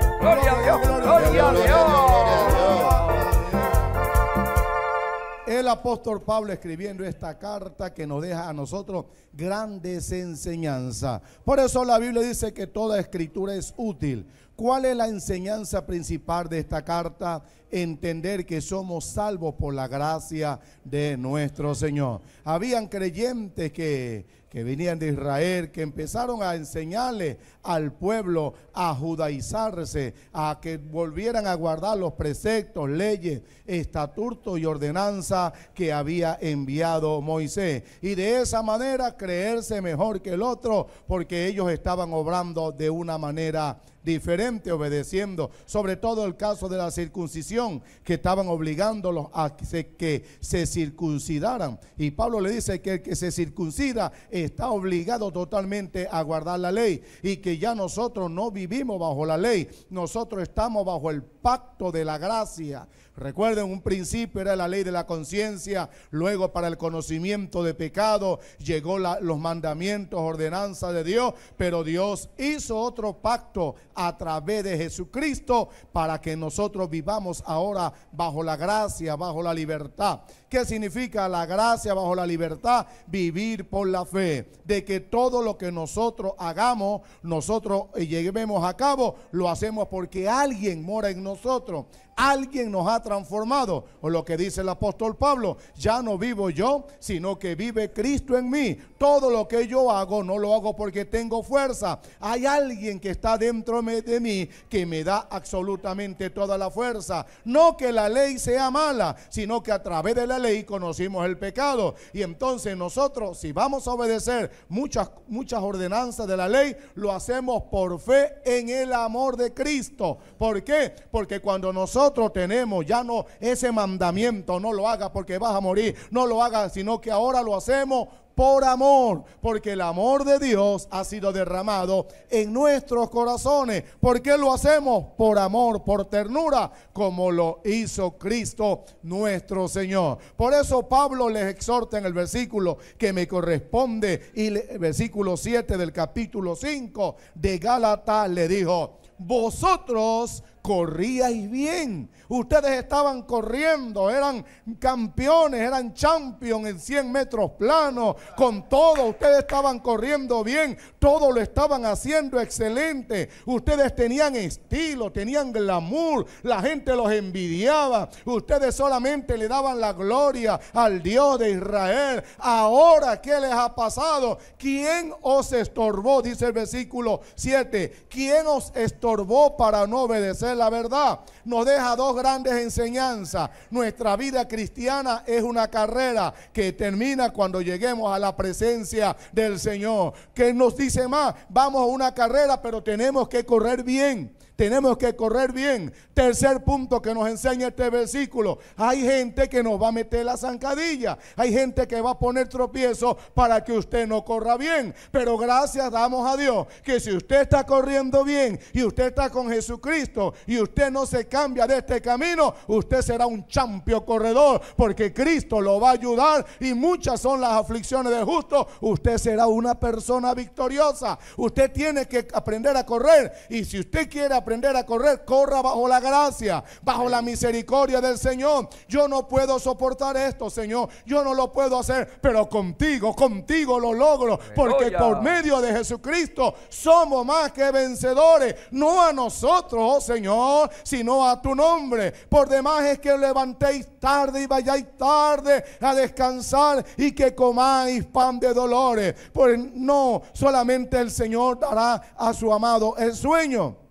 apóstol Pablo escribiendo esta carta que nos deja a nosotros grandes enseñanzas. Por eso la Biblia dice que toda escritura es útil ¿Cuál es la enseñanza principal de esta carta? Entender que somos salvos por la gracia de nuestro Señor. Habían creyentes que, que venían de Israel, que empezaron a enseñarle al pueblo a judaizarse, a que volvieran a guardar los preceptos, leyes, estatutos y ordenanza que había enviado Moisés. Y de esa manera creerse mejor que el otro, porque ellos estaban obrando de una manera diferente, obedeciendo, sobre todo el caso de la circuncisión, que estaban obligándolos a que se circuncidaran. Y Pablo le dice que el que se circuncida está obligado totalmente a guardar la ley y que ya nosotros no vivimos bajo la ley, nosotros estamos bajo el pacto de la gracia. Recuerden, un principio era la ley de la conciencia, luego para el conocimiento de pecado llegó los mandamientos, ordenanzas de Dios, pero Dios hizo otro pacto a través de Jesucristo para que nosotros vivamos ahora bajo la gracia, bajo la libertad. ¿Qué significa la gracia bajo la libertad? Vivir por la fe, de que todo lo que nosotros hagamos, nosotros lleguemos a cabo, lo hacemos porque alguien mora en nosotros. Alguien nos ha transformado. O lo que dice el apóstol Pablo, ya no vivo yo, sino que vive Cristo en mí. Todo lo que yo hago no lo hago porque tengo fuerza. Hay alguien que está dentro de mí que me da absolutamente toda la fuerza. No que la ley sea mala, sino que a través de la ley conocimos el pecado. Y entonces nosotros, si vamos a obedecer muchas, muchas ordenanzas de la ley, lo hacemos por fe en el amor de Cristo. ¿Por qué? Porque cuando nosotros tenemos ya no ese mandamiento, no lo haga porque vas a morir, no lo haga, sino que ahora lo hacemos por amor, porque el amor de Dios ha sido derramado en nuestros corazones. ¿Por qué lo hacemos? Por amor, por ternura, como lo hizo Cristo nuestro Señor. Por eso Pablo les exhorta en el versículo que me corresponde y el versículo 7 del capítulo 5 de Gálatas le dijo, vosotros corríais bien. Ustedes estaban corriendo, eran campeones, eran champions en 100 metros planos, con todo. Ustedes estaban corriendo bien, todo lo estaban haciendo excelente. Ustedes tenían estilo, tenían glamour, la gente los envidiaba. Ustedes solamente le daban la gloria al Dios de Israel. Ahora, ¿qué les ha pasado? ¿Quién os estorbó? Dice el versículo 7. ¿Quién os estorbó para no obedecer la verdad. Nos deja dos grandes enseñanzas. Nuestra vida cristiana es una carrera que termina cuando lleguemos a la presencia del Señor. Que nos dice más, vamos a una carrera, pero tenemos que correr bien. Tenemos que correr bien. Tercer punto que nos enseña este versículo. Hay gente que nos va a meter la zancadilla. Hay gente que va a poner tropiezo para que usted no corra bien. Pero gracias damos a Dios que si usted está corriendo bien y usted está con Jesucristo y usted no se cambia de este camino, usted será un champio corredor porque Cristo lo va a ayudar y muchas son las aflicciones del justo. Usted será una persona victoriosa. Usted tiene que aprender a correr y si usted quiere aprender aprender a correr, corra bajo la gracia, bajo la misericordia del Señor. Yo no puedo soportar esto, Señor. Yo no lo puedo hacer, pero contigo, contigo lo logro. Porque por medio de Jesucristo somos más que vencedores. No a nosotros, oh Señor, sino a tu nombre. Por demás es que levantéis tarde y vayáis tarde a descansar y que comáis pan de dolores. Pues no, solamente el Señor dará a su amado el sueño.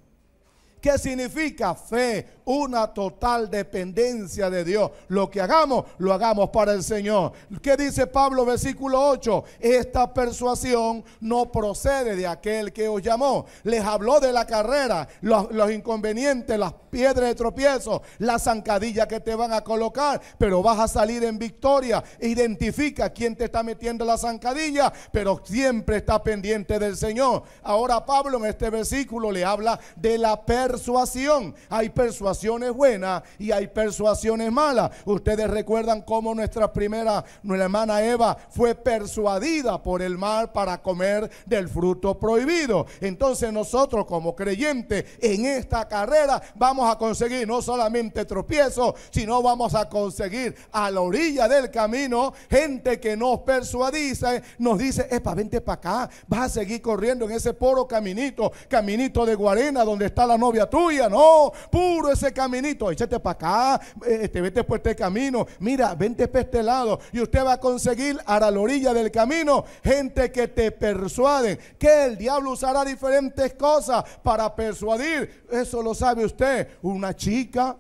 ¿Qué significa fe? Una total dependencia de Dios. Lo que hagamos, lo hagamos para el Señor. ¿Qué dice Pablo, versículo 8? Esta persuasión no procede de aquel que os llamó. Les habló de la carrera, los, inconvenientes, las piedras de tropiezo, la zancadilla que te van a colocar, pero vas a salir en victoria. Identifica quién te está metiendo la zancadilla, pero siempre está pendiente del Señor. Ahora Pablo en este versículo le habla de la persuasión. Hay persuasión persuasiones buenas y hay persuasiones malas. Ustedes recuerdan cómo nuestra primera, nuestra hermana Eva fue persuadida por el mal para comer del fruto prohibido. Entonces nosotros como creyentes en esta carrera vamos a conseguir no solamente tropiezos, sino vamos a conseguir a la orilla del camino gente que nos persuadiza, nos dice, epa, vente para acá, vas a seguir corriendo en ese poro caminito, caminito de Guarena donde está la novia tuya, no, puro ese caminito, échate para acá, este, vete por este camino, mira, vente para este lado y usted va a conseguir a la orilla del camino gente que te persuade, que el diablo usará diferentes cosas para persuadir, eso lo sabe usted, una chica,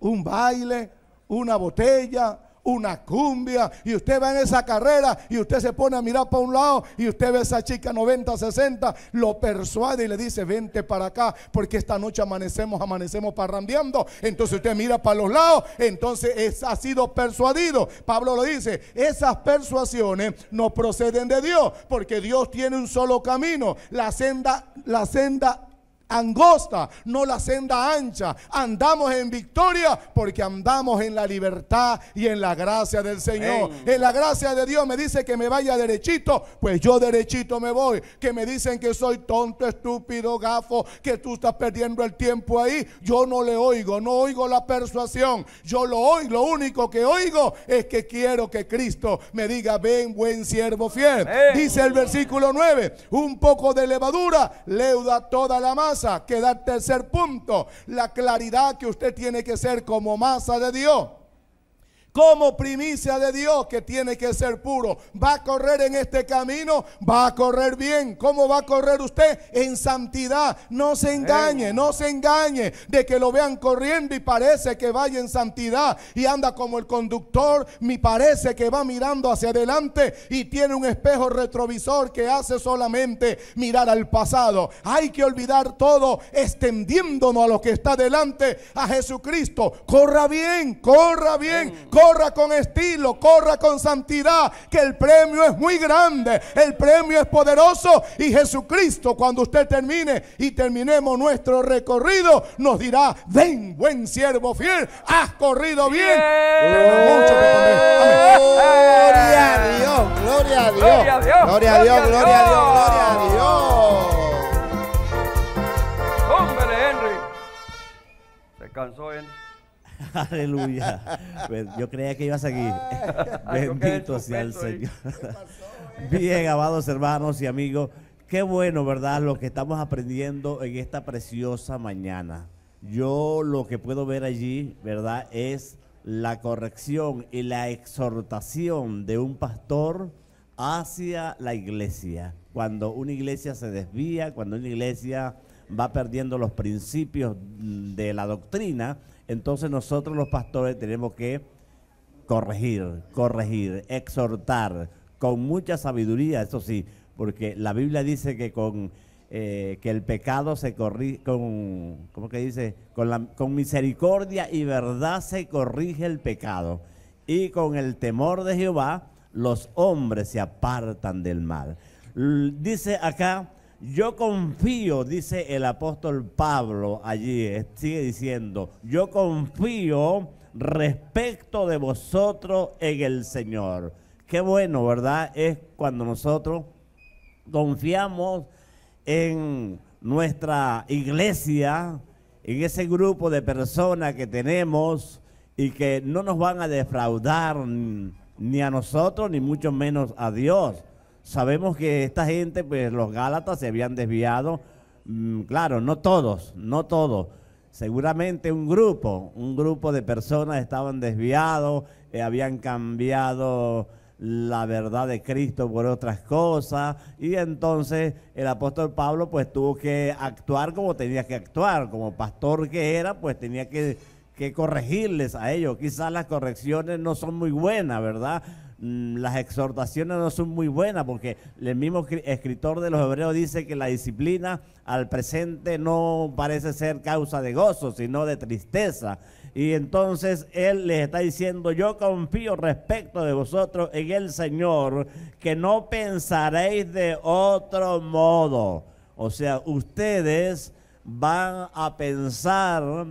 un baile, una botella, una cumbia y usted va en esa carrera y usted se pone a mirar para un lado y usted ve a esa chica 90, 60, lo persuade y le dice, vente para acá porque esta noche amanecemos, amanecemos parrandeando. Entonces usted mira para los lados, entonces es, ha sido persuadido. Pablo lo dice, esas persuasiones no proceden de Dios porque Dios tiene un solo camino, la senda, la senda angosta, no la senda ancha. Andamos en victoria porque andamos en la libertad y en la gracia del Señor. En la gracia de Dios me dice que me vaya derechito, pues yo derechito me voy. Que me dicen que soy tonto, estúpido, gafo, que tú estás perdiendo el tiempo ahí. Yo no le oigo, no oigo la persuasión. Yo lo oigo, lo único que oigo es que quiero que Cristo me diga, ven buen siervo fiel. Dice el versículo 9, un poco de levadura leuda toda la masa queda el tercer punto, la claridad que usted tiene que ser como masa de Dios como primicia de Dios que tiene que ser puro. Va a correr en este camino, va a correr bien. ¿Cómo va a correr usted? En santidad. No se engañe, no se engañe de que lo vean corriendo y parece que vaya en santidad y anda como el conductor, me parece que va mirando hacia adelante y tiene un espejo retrovisor que hace solamente mirar al pasado. Hay que olvidar todo extendiéndonos a lo que está delante, a Jesucristo. Corra bien, corra bien corra con estilo, corra con santidad, que el premio es muy grande, el premio es poderoso y Jesucristo cuando usted termine y terminemos nuestro recorrido nos dirá, ven buen siervo fiel, has corrido bien. Gloria a Dios, gloria a Dios, gloria a Dios, gloria a Dios, gloria a Dios. Hombre, Henry. Se cansó Henry. Aleluya. Yo creía que iba a seguir. Bendito sea el Señor. Bien, amados hermanos y amigos, qué bueno, ¿verdad? Lo que estamos aprendiendo en esta preciosa mañana. Yo lo que puedo ver allí, ¿verdad? Es la corrección y la exhortación de un pastor hacia la iglesia. Cuando una iglesia se desvía, cuando una iglesia va perdiendo los principios de la doctrina, entonces nosotros los pastores tenemos que corregir, corregir, exhortar con mucha sabiduría, eso sí, porque la Biblia dice que con eh, que el pecado se corrige con, ¿cómo que dice? Con, la, con misericordia y verdad se corrige el pecado. Y con el temor de Jehová los hombres se apartan del mal. Dice acá, yo confío, dice el apóstol Pablo allí, eh, sigue diciendo, yo confío respecto de vosotros en el Señor. Qué bueno, ¿verdad? Es cuando nosotros confiamos en nuestra iglesia, en ese grupo de personas que tenemos y que no nos van a defraudar ni a nosotros, ni mucho menos a Dios. Sabemos que esta gente, pues los Gálatas se habían desviado, mm, claro, no todos, no todos. Seguramente un grupo, un grupo de personas estaban desviados, eh, habían cambiado la verdad de Cristo por otras cosas y entonces el apóstol Pablo pues tuvo que actuar como tenía que actuar, como pastor que era pues tenía que, que corregirles a ellos. Quizás las correcciones no son muy buenas, ¿verdad? Mm, las exhortaciones no son muy buenas porque el mismo escritor de los Hebreos dice que la disciplina al presente no parece ser causa de gozo, sino de tristeza. Y entonces él les está diciendo, yo confío respecto de vosotros en el Señor, que no pensaréis de otro modo. O sea, ustedes van a pensar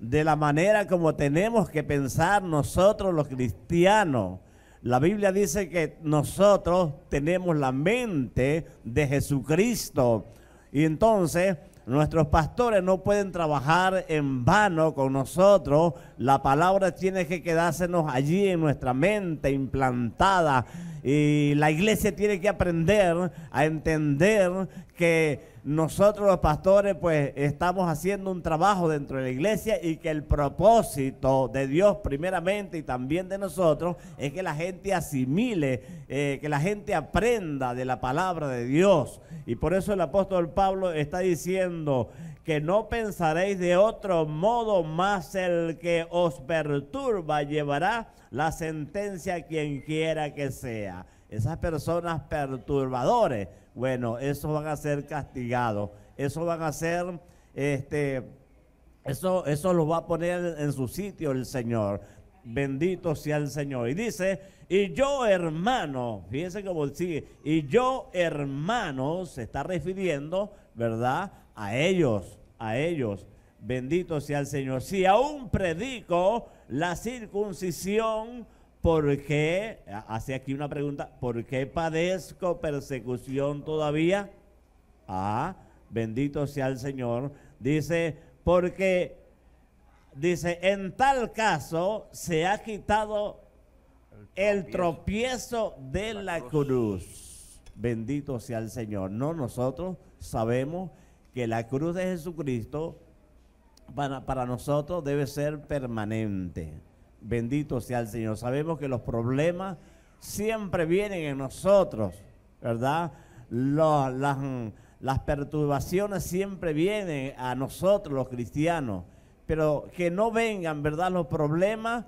de la manera como tenemos que pensar nosotros los cristianos. La Biblia dice que nosotros tenemos la mente de Jesucristo. Y entonces nuestros pastores no pueden trabajar en vano con nosotros. La palabra tiene que quedársenos allí en nuestra mente implantada. Y la iglesia tiene que aprender a entender que nosotros los pastores pues estamos haciendo un trabajo dentro de la iglesia y que el propósito de Dios primeramente y también de nosotros es que la gente asimile, eh, que la gente aprenda de la palabra de Dios. Y por eso el apóstol Pablo está diciendo que no pensaréis de otro modo más el que os perturba llevará la sentencia a quien quiera que sea. Esas personas perturbadores bueno, esos van a ser castigados. Eso van a ser, este, eso, eso los va a poner en su sitio el Señor. Bendito sea el Señor. Y dice, y yo hermano, fíjense cómo sigue, y yo hermano se está refiriendo, ¿verdad? A ellos, a ellos. Bendito sea el Señor. Si aún predico la circuncisión, ¿por qué? Hace aquí una pregunta, ¿por qué padezco persecución todavía? Ah, bendito sea el Señor. Dice, porque, dice, en tal caso se ha quitado el tropiezo de la cruz. Bendito sea el Señor. No, nosotros sabemos que la cruz de Jesucristo para, para nosotros debe ser permanente. Bendito sea el Señor. Sabemos que los problemas siempre vienen en nosotros, ¿verdad? las, las perturbaciones siempre vienen a nosotros los cristianos, pero que no vengan, ¿verdad? Los problemas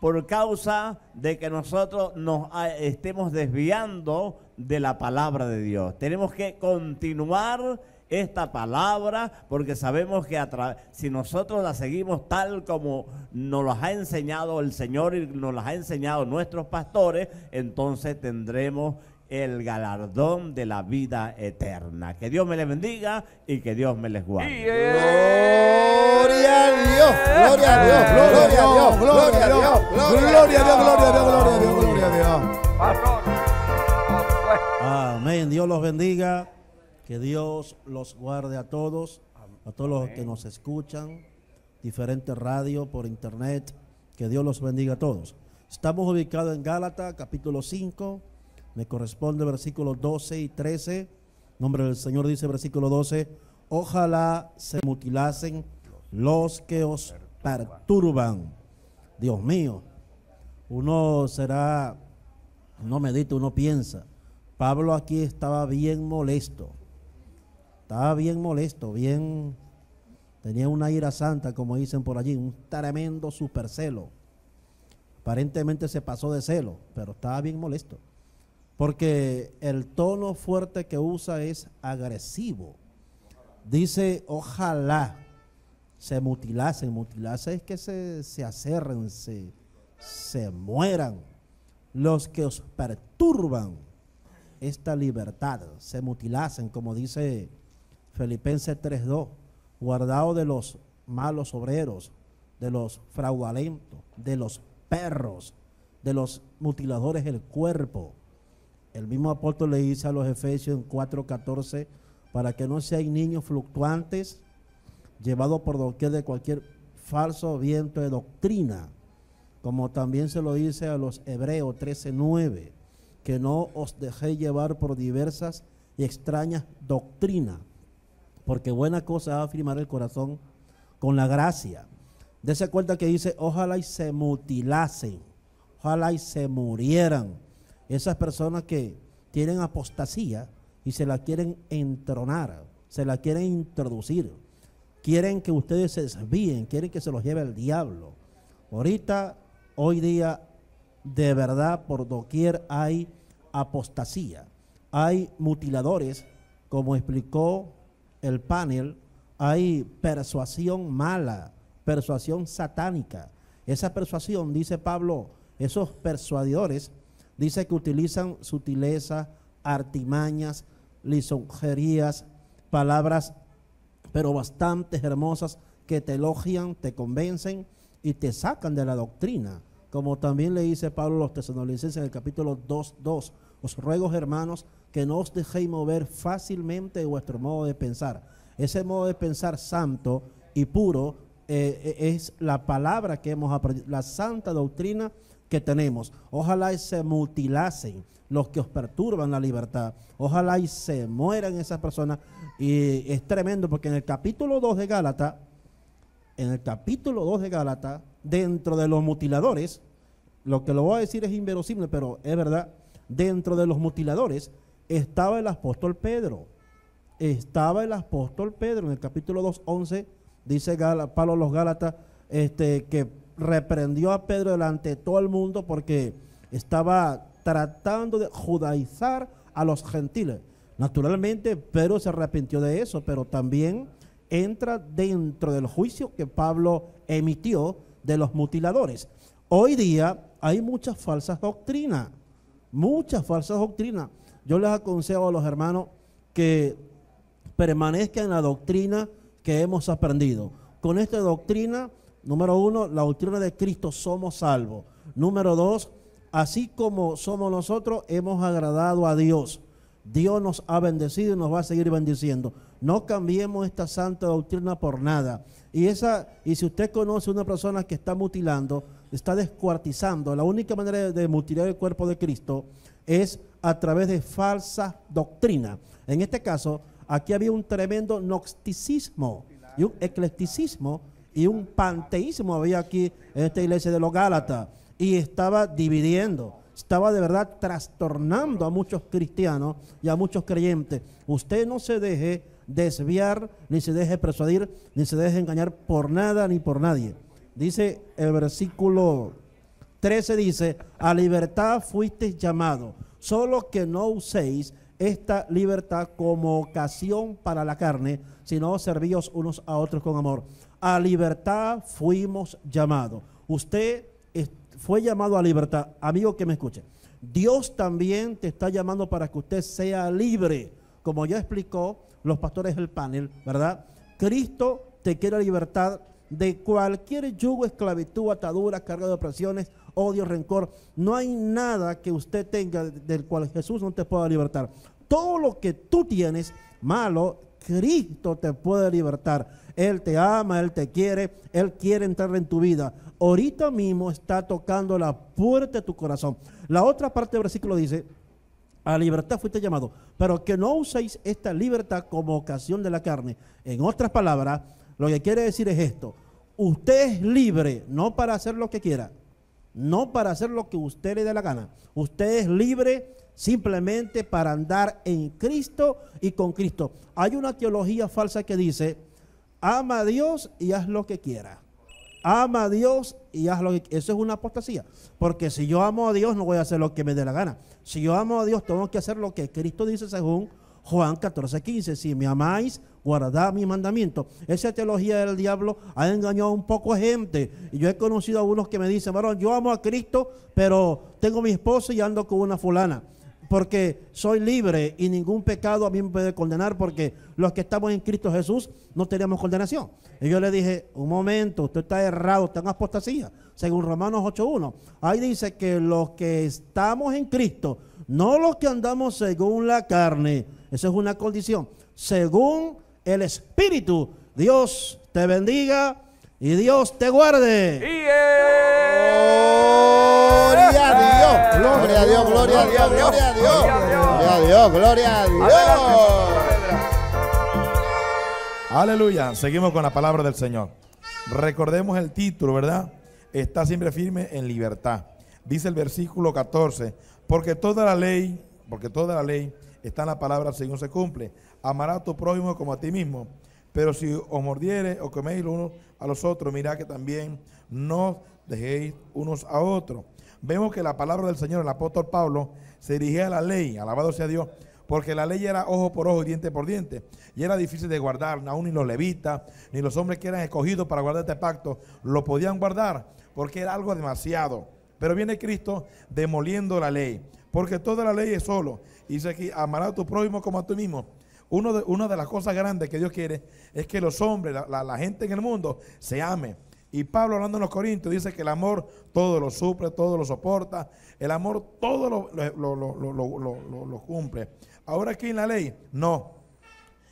por causa de que nosotros nos ah, estemos desviando de la palabra de Dios. Tenemos que continuar esta palabra porque sabemos que si nosotros la seguimos tal como nos las ha enseñado el Señor y nos las ha enseñado nuestros pastores, entonces tendremos el galardón de la vida eterna. Que Dios me les bendiga y que Dios me les guarde. Gloria a Dios, gloria a Dios, gloria a Dios, gloria a Dios, gloria a Dios, gloria a Dios, gloria a Dios, gloria a Dios. Amén, Dios los bendiga. Que Dios los guarde a todos, a todos los que nos escuchan, diferentes radios por internet. Que Dios los bendiga a todos. Estamos ubicados en Gálatas, capítulo 5. Me corresponde versículos 12 y 13. Nombre del Señor dice versículo 12. Ojalá se mutilasen los que os perturban. Dios mío, uno será, no medita, uno piensa. Pablo aquí estaba bien molesto. Estaba bien molesto, bien... Tenía una ira santa, como dicen por allí, un tremendo supercelo. Aparentemente se pasó de celo, pero estaba bien molesto. Porque el tono fuerte que usa es agresivo. Dice, ojalá se mutilasen. Mutilarse es que se, se acerren, se, se mueran. Los que os perturban esta libertad, se mutilasen, como dice Filipenses 3.2, guardado de los malos obreros, de los fraudulentos, de los perros, de los mutiladores del cuerpo. El mismo apóstol le dice a los Efesios en 4.14, para que no seáis niños fluctuantes, llevados por doquier de cualquier falso viento de doctrina, como también se lo dice a los Hebreos 13.9, que no os dejéis llevar por diversas y extrañas doctrinas porque buena cosa va a afirmar el corazón con la gracia. Dese cuenta que dice, ojalá y se mutilasen, ojalá y se murieran. Esas personas que tienen apostasía y se la quieren entronar, se la quieren introducir. Quieren que ustedes se desvíen, quieren que se los lleve el diablo. Ahorita, hoy día, de verdad, por doquier hay apostasía. Hay mutiladores, como explicó el panel, hay persuasión mala, persuasión satánica. Esa persuasión, dice Pablo, esos persuadidores, dice que utilizan sutileza, artimañas, lisonjerías, palabras, pero bastante hermosas que te elogian, te convencen y te sacan de la doctrina. Como también le dice Pablo a los tesalonicenses en el capítulo 2.2. Os ruego, hermanos, que no os dejéis mover fácilmente de vuestro modo de pensar. Ese modo de pensar santo y puro eh, eh, es la palabra que hemos aprendido, la santa doctrina que tenemos. Ojalá y se mutilasen los que os perturban la libertad. Ojalá y se mueran esas personas. Y es tremendo porque en el capítulo 2 de Gálatas, en el capítulo 2 de Gálatas, dentro de los mutiladores, lo que lo voy a decir es inverosímil, pero es verdad, dentro de los mutiladores estaba el apóstol Pedro. Estaba el apóstol Pedro en el capítulo 2, 11, dice Pablo los Gálatas, este, que reprendió a Pedro delante de todo el mundo porque estaba tratando de judaizar a los gentiles. Naturalmente, Pedro se arrepintió de eso, pero también entra dentro del juicio que Pablo emitió de los mutiladores. Hoy día hay muchas falsas doctrinas, muchas falsas doctrinas. Yo les aconsejo a los hermanos que permanezcan en la doctrina que hemos aprendido. Con esta doctrina, número uno, la doctrina de Cristo somos salvos. Número dos, así como somos nosotros, hemos agradado a Dios. Dios nos ha bendecido y nos va a seguir bendiciendo. No cambiemos esta santa doctrina por nada. Y esa y si usted conoce una persona que está mutilando, está descuartizando, la única manera de, mutilar el cuerpo de Cristo es a través de falsa doctrina. En este caso, aquí había un tremendo gnosticismo y un eclecticismo y un panteísmo había aquí en esta iglesia de los Gálatas y estaba dividiendo estaba de verdad trastornando a muchos cristianos y a muchos creyentes. Usted no se deje desviar, ni se deje persuadir, ni se deje engañar por nada ni por nadie. Dice el versículo 13, dice, a libertad fuisteis llamado, solo que no uséis esta libertad como ocasión para la carne, sino servíos unos a otros con amor. A libertad fuimos llamados. Usted fue llamado a libertad. Amigo que me escuche, Dios también te está llamando para que usted sea libre. Como ya explicó los pastores del panel, ¿verdad? Cristo te quiere libertad de cualquier yugo, esclavitud, atadura, carga de opresiones, odio, rencor. No hay nada que usted tenga del cual Jesús no te pueda libertar. Todo lo que tú tienes malo, Cristo te puede libertar. Él te ama, Él te quiere, Él quiere entrar en tu vida ahorita mismo está tocando la puerta de tu corazón. La otra parte del versículo dice, a libertad fuiste llamado, pero que no uséis esta libertad como ocasión de la carne. En otras palabras, lo que quiere decir es esto, usted es libre no para hacer lo que quiera, no para hacer lo que usted le dé la gana. Usted es libre simplemente para andar en Cristo y con Cristo. Hay una teología falsa que dice, ama a Dios y haz lo que quiera ama a Dios y haz lo que Eso es una apostasía. Porque si yo amo a Dios, no voy a hacer lo que me dé la gana. Si yo amo a Dios, tengo que hacer lo que Cristo dice según Juan 14, 15. Si me amáis, guardad mi mandamiento. Esa teología del diablo ha engañado a un poco gente. Y yo he conocido a unos que me dicen, varón, yo amo a Cristo, pero tengo mi esposo y ando con una fulana porque soy libre y ningún pecado a mí me puede condenar porque los que estamos en Cristo Jesús no tenemos condenación. Y yo le dije, un momento, usted está errado, está en apostasía, según Romanos 8.1. Ahí dice que los que estamos en Cristo, no los que andamos según la carne, esa es una condición, según el Espíritu, Dios te bendiga y Dios te guarde. Gloria a Dios, gloria a Dios, gloria a Dios, gloria a Dios, gloria a Dios, gloria a Dios. Aleluya, seguimos con la palabra del Señor. Recordemos el título, ¿verdad? Está siempre firme en libertad. Dice el versículo 14, porque toda la ley, porque toda la ley está en la palabra según se cumple. Amará a tu prójimo como a ti mismo. Pero si os mordiere o coméis unos a los otros, mirad que también no dejéis unos a otros. Vemos que la palabra del Señor, el apóstol Pablo, se dirigía a la ley, alabado sea Dios, porque la ley era ojo por ojo y diente por diente, y era difícil de guardar, aún ni los levitas, ni los hombres que eran escogidos para guardar este pacto, lo podían guardar, porque era algo demasiado. Pero viene Cristo demoliendo la ley, porque toda la ley es solo. Dice aquí, amará a tu prójimo como a tú mismo. uno de, una de las cosas grandes que Dios quiere es que los hombres, la, gente en el mundo, se ame. Y Pablo hablando en los Corintios dice que el amor todo lo sufre, todo lo soporta, el amor todo lo, cumple. Ahora aquí en la ley, no.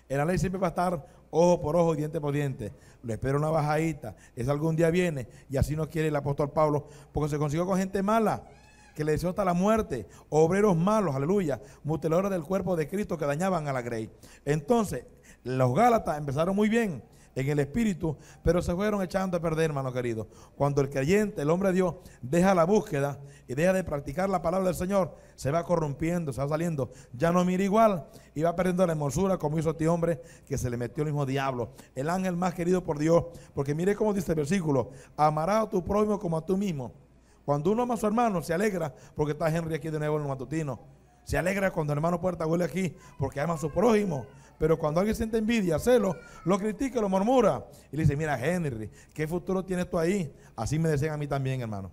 En la ley siempre va a estar ojo por ojo y diente por diente. Lo espera una bajadita. Es algún día viene. Y así no quiere el apóstol Pablo. Porque se consiguió con gente mala. Que le deseó hasta la muerte. Obreros malos, aleluya. Mutiladores del cuerpo de Cristo que dañaban a la grey. Entonces, los Gálatas empezaron muy bien en el espíritu, pero se fueron echando a perder, hermano querido. Cuando el creyente, el hombre de Dios, deja la búsqueda y deja de practicar la palabra del Señor, se va corrompiendo, se va saliendo, ya no mira igual y va perdiendo la hermosura como hizo este hombre que se le metió el mismo diablo, el ángel más querido por Dios, porque mire cómo dice el versículo, amarás a tu prójimo como a tú mismo. Cuando uno ama a su hermano, se alegra porque está Henry aquí de nuevo en el matutino. Se alegra cuando el hermano Puerta huele aquí porque ama a su prójimo. Pero cuando alguien siente envidia, celo, lo critica, lo murmura. Y le dice, mira Henry, ¿qué futuro tienes tú ahí? Así me decían a mí también, hermano.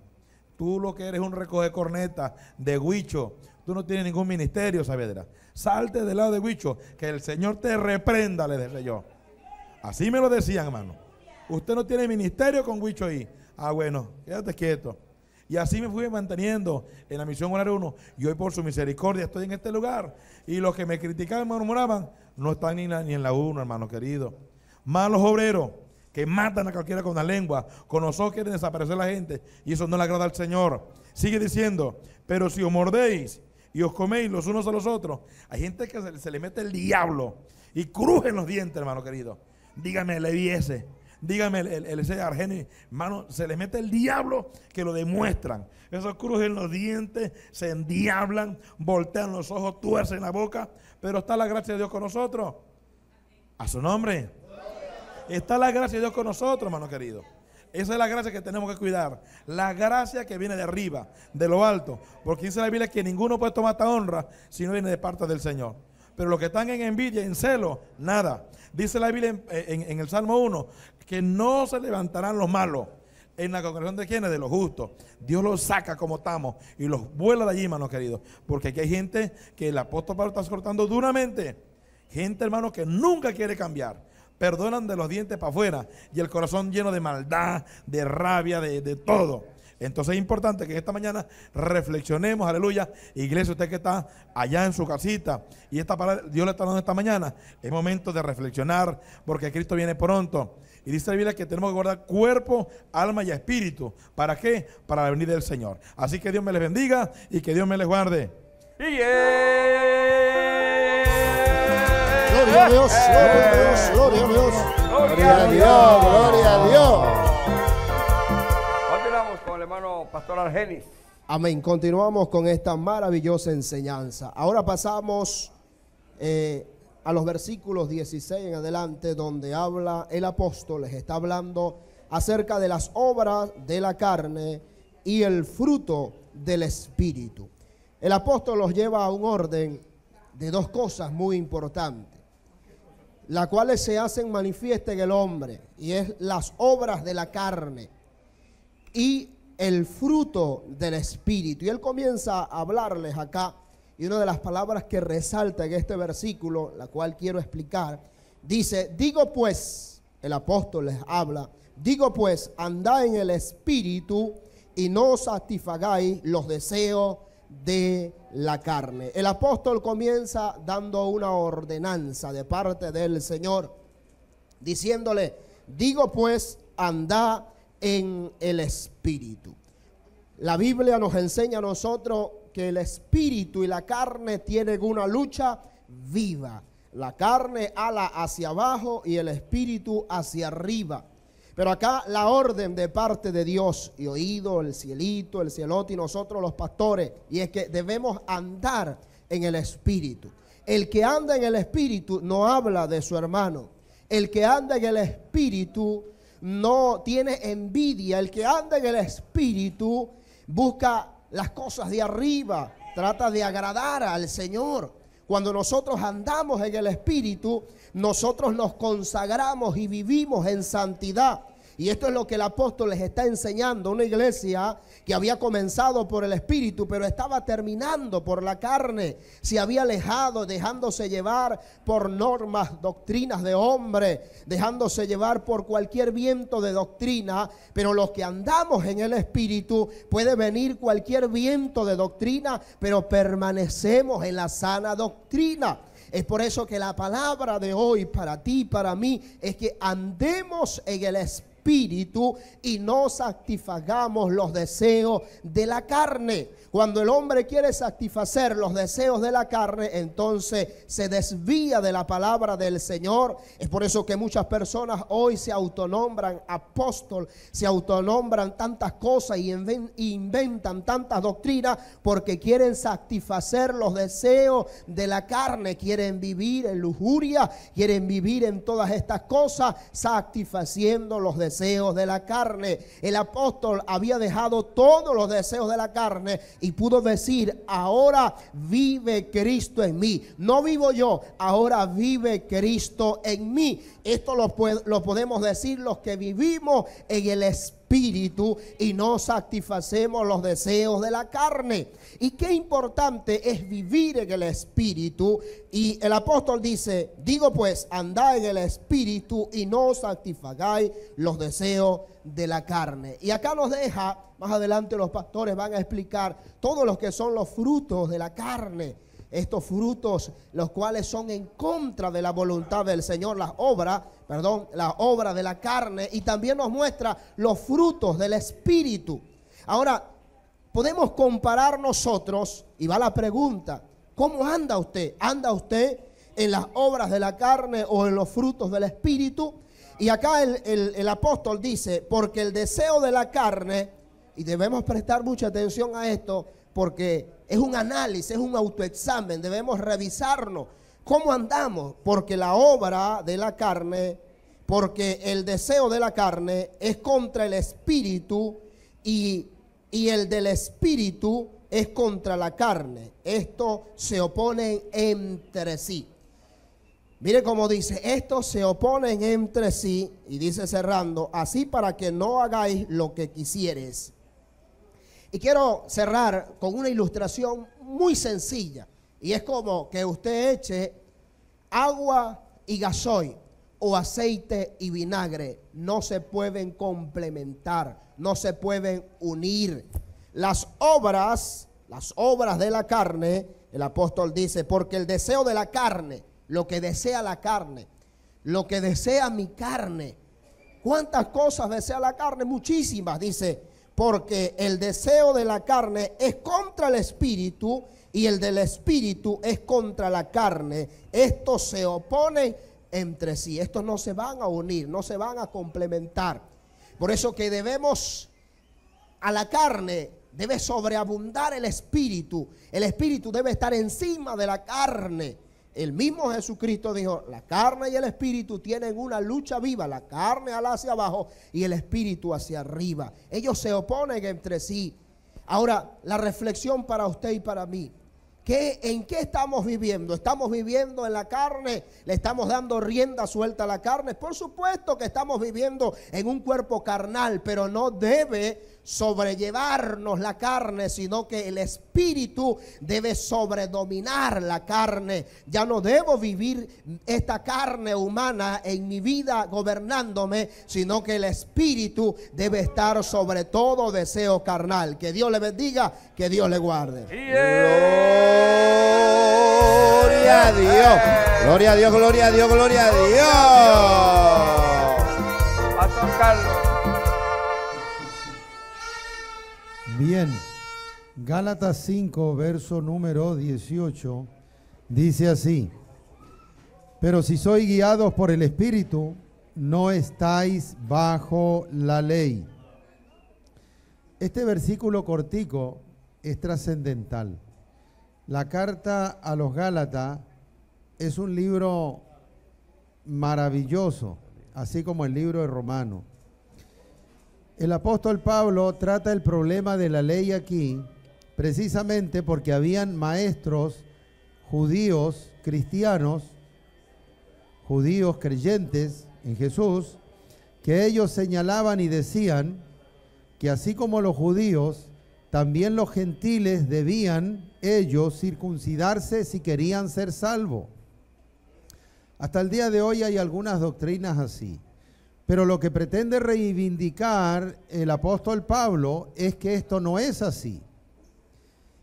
Tú lo que eres un recoge corneta de Huicho. Tú no tienes ningún ministerio, Saavedra. Salte del lado de Huicho, que el Señor te reprenda, le dije yo. Así me lo decían, hermano. Usted no tiene ministerio con Huicho ahí. Ah, bueno, quédate quieto. Y así me fui manteniendo en la misión horario 1. Y hoy por su misericordia estoy en este lugar. Y los que me criticaban, me murmuraban, no están ni, ni en la 1, hermano querido. Malos obreros que matan a cualquiera con la lengua. Con nosotros quieren desaparecer la gente. Y eso no le agrada al Señor. Sigue diciendo, pero si os mordéis y os coméis los unos a los otros, hay gente que se, se le mete el diablo y crujen los dientes, hermano querido. Dígame, le viese. Dígame, el, el, el- ese hermano, se les mete el diablo que lo demuestran. Esos crujen los dientes, se endiablan, voltean los ojos, tuercen la boca, pero está la gracia de Dios con nosotros. A su nombre. Está la gracia de Dios con nosotros, hermano querido. Esa es la gracia que tenemos que cuidar. La gracia que viene de arriba, de lo alto. Porque dice la Biblia que ninguno puede tomar esta honra si no viene de parte del Señor. Pero los que están en envidia, en celo, nada. Dice la Biblia en- en el Salmo 1 que no se levantarán los malos. En la congregación de quienes? De los justos. Dios los saca como estamos y los vuela de allí, hermano querido. Porque aquí hay gente que el apóstol Pablo está cortando duramente. Gente, hermano, que nunca quiere cambiar. Perdonan de los dientes para afuera y el corazón lleno de maldad, de rabia, de, de todo. Entonces es importante que esta mañana reflexionemos, aleluya. Iglesia, usted que está allá en su casita y esta palabra Dios le está dando esta mañana, es momento de reflexionar porque Cristo viene pronto. Y dice la Biblia que tenemos que guardar cuerpo, alma y espíritu. ¿Para qué? Para la venida del Señor. Así que Dios me les bendiga y que Dios me les guarde. Gloria a Dios, gloria a Dios, gloria a Dios. Gloria a Dios, gloria a Dios. Continuamos con el hermano Pastor Argenis. Amén. Continuamos con esta maravillosa enseñanza. Ahora pasamos eh, a los versículos 16 en adelante, donde habla el apóstol, les está hablando acerca de las obras de la carne y el fruto del espíritu. El apóstol los lleva a un orden de dos cosas muy importantes, las cuales se hacen manifiesta en el hombre, y es las obras de la carne y el fruto del Espíritu. Y él comienza a hablarles acá, y una de las palabras que resalta en este versículo, la cual quiero explicar, dice, digo pues, el apóstol les habla, digo pues, andad en el Espíritu y no satisfagáis los deseos de la carne. El apóstol comienza dando una ordenanza de parte del Señor diciéndole, digo pues, anda en el espíritu. La Biblia nos enseña a nosotros que el espíritu y la carne tienen una lucha viva. La carne ala hacia abajo y el espíritu hacia arriba. Pero acá la orden de parte de Dios y oído el cielito, el cielote y nosotros los pastores, y es que debemos andar en el espíritu. El que anda en el espíritu no habla de su hermano. El que anda en el espíritu no tiene envidia. El que anda en el espíritu busca las cosas de arriba, trata de agradar al Señor. Cuando nosotros andamos en el espíritu, nosotros nos consagramos y vivimos en santidad. Y esto es lo que el apóstol les está enseñando. Una iglesia que había comenzado por el Espíritu, pero estaba terminando por la carne. Se había alejado, dejándose llevar por normas, doctrinas de hombre, dejándose llevar por cualquier viento de doctrina. Pero los que andamos en el Espíritu, puede venir cualquier viento de doctrina, pero permanecemos en la sana doctrina. Es por eso que la palabra de hoy para ti para mí es que andemos en el espíritu y no satisfagamos los deseos de la carne. Cuando el hombre quiere satisfacer los deseos de la carne, entonces se desvía de la palabra del Señor. Es por eso que muchas personas hoy se autonombran apóstol, se autonombran tantas cosas y inventan tantas doctrinas porque quieren satisfacer los deseos de la carne, quieren vivir en lujuria, quieren vivir en todas estas cosas, satisfaciendo los deseos de la carne. El apóstol había dejado todos los deseos de la carne y pudo decir, ahora vive Cristo en mí. No vivo yo, ahora vive Cristo en mí. Esto lo, lo podemos decir los que vivimos en el Espíritu y no satisfacemos los deseos de la carne. Y qué importante es vivir en el Espíritu. Y el apóstol dice, digo pues, andad en el Espíritu y no satisfagáis los deseos de la carne. Y acá nos deja, más adelante los pastores van a explicar todos los que son los frutos de la carne. Estos frutos, los cuales son en contra de la voluntad del Señor, las obras, perdón, la obra de la carne, y también nos muestra los frutos del Espíritu. Ahora, podemos comparar nosotros, y va la pregunta, ¿cómo anda usted? ¿Anda usted en las obras de la carne o en los frutos del Espíritu? Y acá el, apóstol dice, porque el deseo de la carne, y debemos prestar mucha atención a esto, porque es un análisis, es un autoexamen, debemos revisarnos cómo andamos, porque la obra de la carne, porque el deseo de la carne es contra el espíritu y, y el del espíritu es contra la carne. Esto se opone entre sí. Mire cómo dice, estos se oponen entre sí, y dice cerrando, así para que no hagáis lo que quisieres. Y quiero cerrar con una ilustración muy sencilla, y es como que usted eche agua y gasoil o aceite y vinagre, no se pueden complementar, no se pueden unir. Las obras, las obras de la carne, el apóstol dice, porque el deseo de la carne, lo que desea la carne, lo que desea mi carne. ¿Cuántas cosas desea la carne? Muchísimas, dice, porque el deseo de la carne es contra el espíritu y el del espíritu es contra la carne. Estos se oponen entre sí, estos no se van a unir, no se van a complementar. Por eso que debemos a la carne debe sobreabundar el espíritu. El espíritu debe estar encima de la carne. El mismo Jesucristo dijo, la carne y el espíritu tienen una lucha viva, la carne hacia abajo y el espíritu hacia arriba. Ellos se oponen entre sí. Ahora, la reflexión para usted y para mí. ¿Qué, ¿En qué estamos viviendo? ¿Estamos viviendo en la carne? ¿Le estamos dando rienda suelta a la carne? Por supuesto que estamos viviendo en un cuerpo carnal, pero no debe sobrellevarnos la carne, sino que el espíritu debe sobredominar la carne. Ya no debo vivir esta carne humana en mi vida gobernándome, sino que el espíritu debe estar sobre todo deseo carnal. Que Dios le bendiga, que Dios le guarde. Gloria a Dios. Gloria a Dios, gloria a Dios, gloria a Dios. Pastor Carlos. Bien, Gálatas 5, verso número 18, dice así, pero si sois guiados por el Espíritu, no estáis bajo la ley. Este versículo cortico es trascendental. La carta a los Gálatas es un libro maravilloso, así como el libro de Romano. El apóstol Pablo trata el problema de la ley aquí precisamente porque habían maestros judíos, cristianos, judíos creyentes en Jesús, que ellos señalaban y decían que así como los judíos, también los gentiles debían ellos circuncidarse si querían ser salvos. Hasta el día de hoy hay algunas doctrinas así. Pero lo que pretende reivindicar el apóstol Pablo es que esto no es así.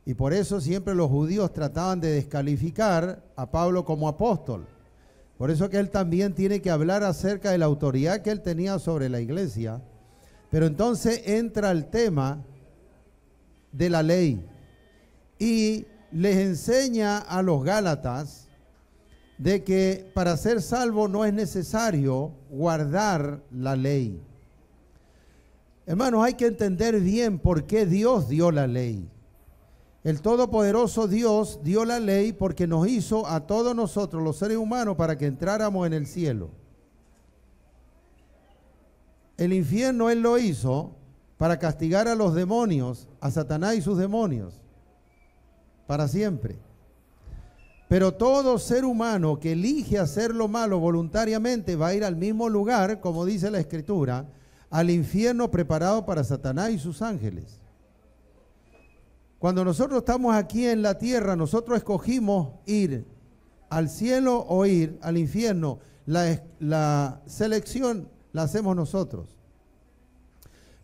Y por eso siempre los judíos trataban de descalificar a Pablo como apóstol. Por eso que él también tiene que hablar acerca de la autoridad que él tenía sobre la iglesia. Pero entonces entra el tema de la ley y les enseña a los Gálatas de que para ser salvo no es necesario guardar la ley. Hermanos, hay que entender bien por qué Dios dio la ley. El Todopoderoso Dios dio la ley porque nos hizo a todos nosotros, los seres humanos, para que entráramos en el cielo. El infierno Él lo hizo para castigar a los demonios, a Satanás y sus demonios, para siempre. Pero todo ser humano que elige hacer lo malo voluntariamente va a ir al mismo lugar, como dice la Escritura, al infierno preparado para Satanás y sus ángeles. Cuando nosotros estamos aquí en la tierra, nosotros escogimos ir al cielo o ir al infierno. La, la selección la hacemos nosotros.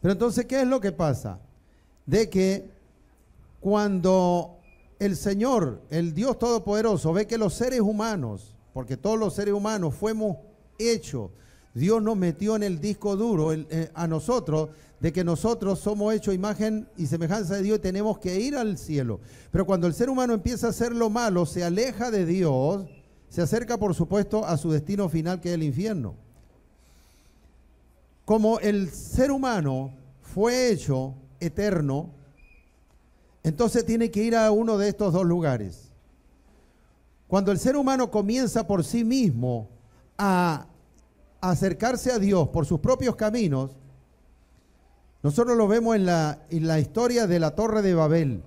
Pero entonces, ¿qué es lo que pasa? De que cuando el Señor, el Dios Todopoderoso, ve que los seres humanos, porque todos los seres humanos fuimos hechos, Dios nos metió en el disco duro eh, a nosotros de que nosotros somos hechos imagen y semejanza de Dios y tenemos que ir al cielo. Pero cuando el ser humano empieza a hacer lo malo, se aleja de Dios, se acerca por supuesto a su destino final que es el infierno. Como el ser humano fue hecho eterno, entonces tiene que ir a uno de estos dos lugares. Cuando el ser humano comienza por sí mismo a acercarse a Dios por sus propios caminos, nosotros lo vemos en la, en la historia de la torre de Babel.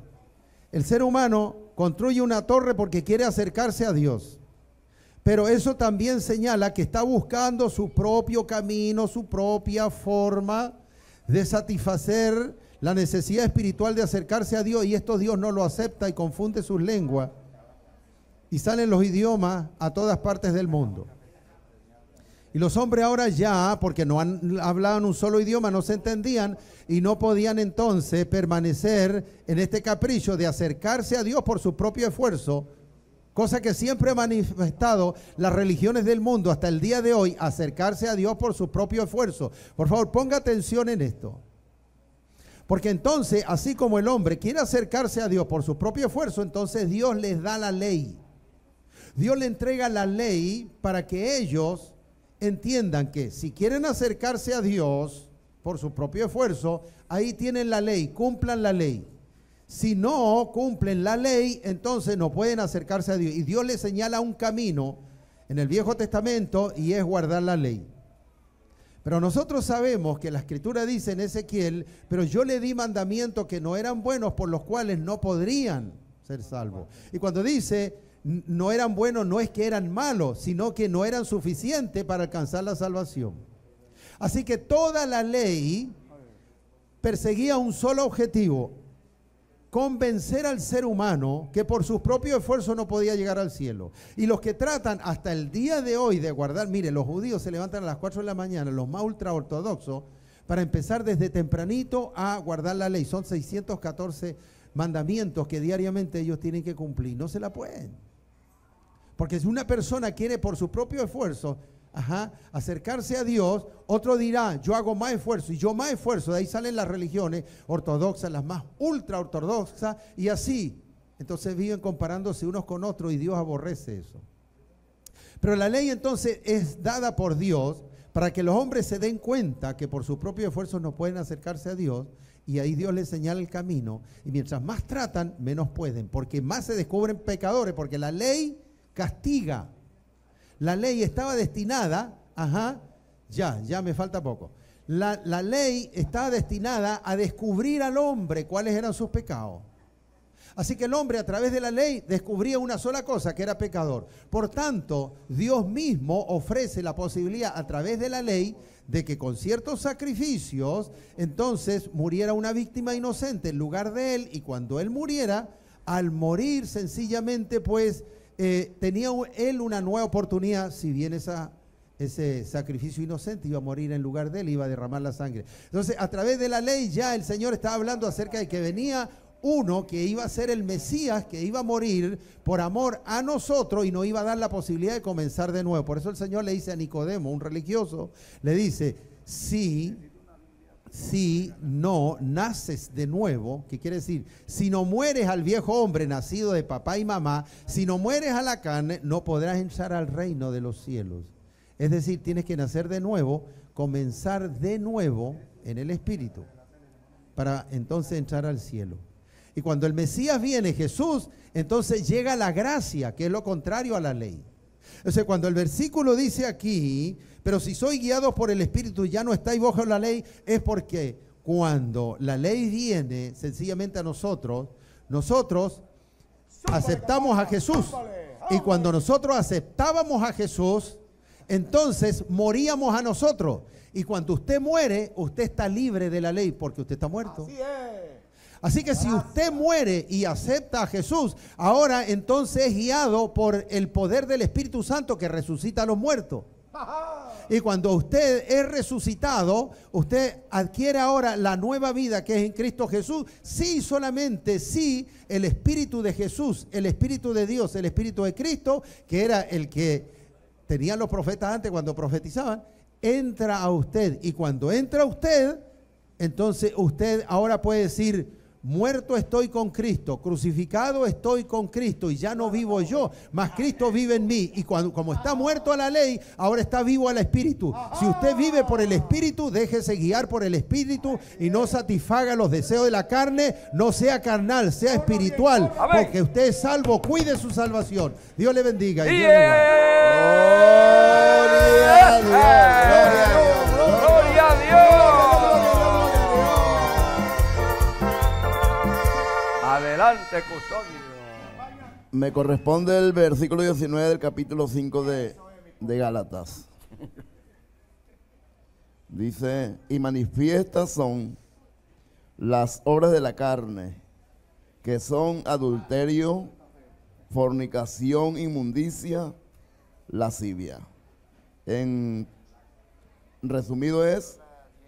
El ser humano construye una torre porque quiere acercarse a Dios. Pero eso también señala que está buscando su propio camino, su propia forma de satisfacer la necesidad espiritual de acercarse a Dios y esto Dios no lo acepta y confunde sus lenguas y salen los idiomas a todas partes del mundo. Y los hombres ahora ya, porque no han, hablaban un solo idioma, no se entendían y no podían entonces permanecer en este capricho de acercarse a Dios por su propio esfuerzo, cosa que siempre ha manifestado las religiones del mundo hasta el día de hoy, acercarse a Dios por su propio esfuerzo. Por favor, ponga atención en esto. Porque entonces, así como el hombre quiere acercarse a Dios por su propio esfuerzo, entonces Dios les da la ley. Dios le entrega la ley para que ellos entiendan que si quieren acercarse a Dios por su propio esfuerzo, ahí tienen la ley, cumplan la ley. Si no cumplen la ley, entonces no pueden acercarse a Dios. Y Dios les señala un camino en el Viejo Testamento y es guardar la ley. Pero nosotros sabemos que la escritura dice en Ezequiel, pero yo le di mandamientos que no eran buenos por los cuales no podrían ser salvos. Y cuando dice no eran buenos, no es que eran malos, sino que no eran suficientes para alcanzar la salvación. Así que toda la ley perseguía un solo objetivo, convencer al ser humano que por sus propios esfuerzos no podía llegar al cielo. Y los que tratan hasta el día de hoy de guardar, mire, los judíos se levantan a las 4 de la mañana, los más ultra ortodoxos, para empezar desde tempranito a guardar la ley. Son 614 mandamientos que diariamente ellos tienen que cumplir. No se la pueden. Porque si una persona quiere por su propio esfuerzo Ajá, acercarse a Dios, otro dirá, yo hago más esfuerzo y yo más esfuerzo, de ahí salen las religiones ortodoxas, las más ultra ortodoxas, y así. Entonces viven comparándose unos con otros y Dios aborrece eso. Pero la ley entonces es dada por Dios para que los hombres se den cuenta que por su propio esfuerzo no pueden acercarse a Dios y ahí Dios les señala el camino. Y mientras más tratan, menos pueden, porque más se descubren pecadores, porque la ley castiga la ley estaba destinada, ajá, ya, ya me falta poco. La, ley estaba destinada a descubrir al hombre cuáles eran sus pecados. Así que el hombre a través de la ley descubría una sola cosa, que era pecador. Por tanto, Dios mismo ofrece la posibilidad a través de la ley de que con ciertos sacrificios, entonces muriera una víctima inocente en lugar de él y cuando él muriera, al morir sencillamente, pues eh, tenía él una nueva oportunidad, si bien ese sacrificio inocente iba a morir en lugar de él, iba a derramar la sangre. Entonces, a través de la ley ya el Señor estaba hablando acerca de que venía uno que iba a ser el Mesías, que iba a morir por amor a nosotros y nos iba a dar la posibilidad de comenzar de nuevo. Por eso el Señor le dice a Nicodemo, un religioso, le dice, si, si no naces de nuevo, ¿qué quiere decir? Si no mueres al viejo hombre nacido de papá y mamá, si no mueres a la carne, no podrás entrar al reino de los cielos. Es decir, tienes que nacer de nuevo, comenzar de nuevo en el Espíritu, para entonces entrar al cielo. Y cuando el Mesías viene, Jesús, entonces llega la gracia, que es lo contrario a la ley. Entonces, cuando el versículo dice aquí, pero si soy guiado por el Espíritu y ya no estáis bajo la ley, es porque cuando la ley viene sencillamente a nosotros, nosotros aceptamos a Jesús. Y cuando nosotros aceptábamos a Jesús, entonces moríamos a nosotros. Y cuando usted muere, usted está libre de la ley porque usted está muerto. Así que si usted muere y acepta a Jesús, ahora entonces es guiado por el poder del Espíritu Santo que resucita a los muertos. Y cuando usted es resucitado, usted adquiere ahora la nueva vida que es en Cristo Jesús. Sí, solamente sí, el Espíritu de Jesús, el Espíritu de Dios, el Espíritu de Cristo, que era el que tenían los profetas antes cuando profetizaban, entra a usted. Y cuando entra a usted, entonces usted ahora puede decir, Muerto estoy con Cristo, crucificado estoy con Cristo y ya no vivo yo, mas Cristo vive en mí. Y cuando, como está muerto a la ley, ahora está vivo al Espíritu. Si usted vive por el Espíritu, déjese guiar por el Espíritu y no satisfaga los deseos de la carne, no sea carnal, sea espiritual, porque usted es salvo, cuide su salvación. Dios le bendiga. Y Dios le Gloria Me corresponde el versículo 19 del capítulo 5 de, de Gálatas. Dice, y manifiestas son las obras de la carne, que son adulterio, fornicación, inmundicia, lascivia. En resumido es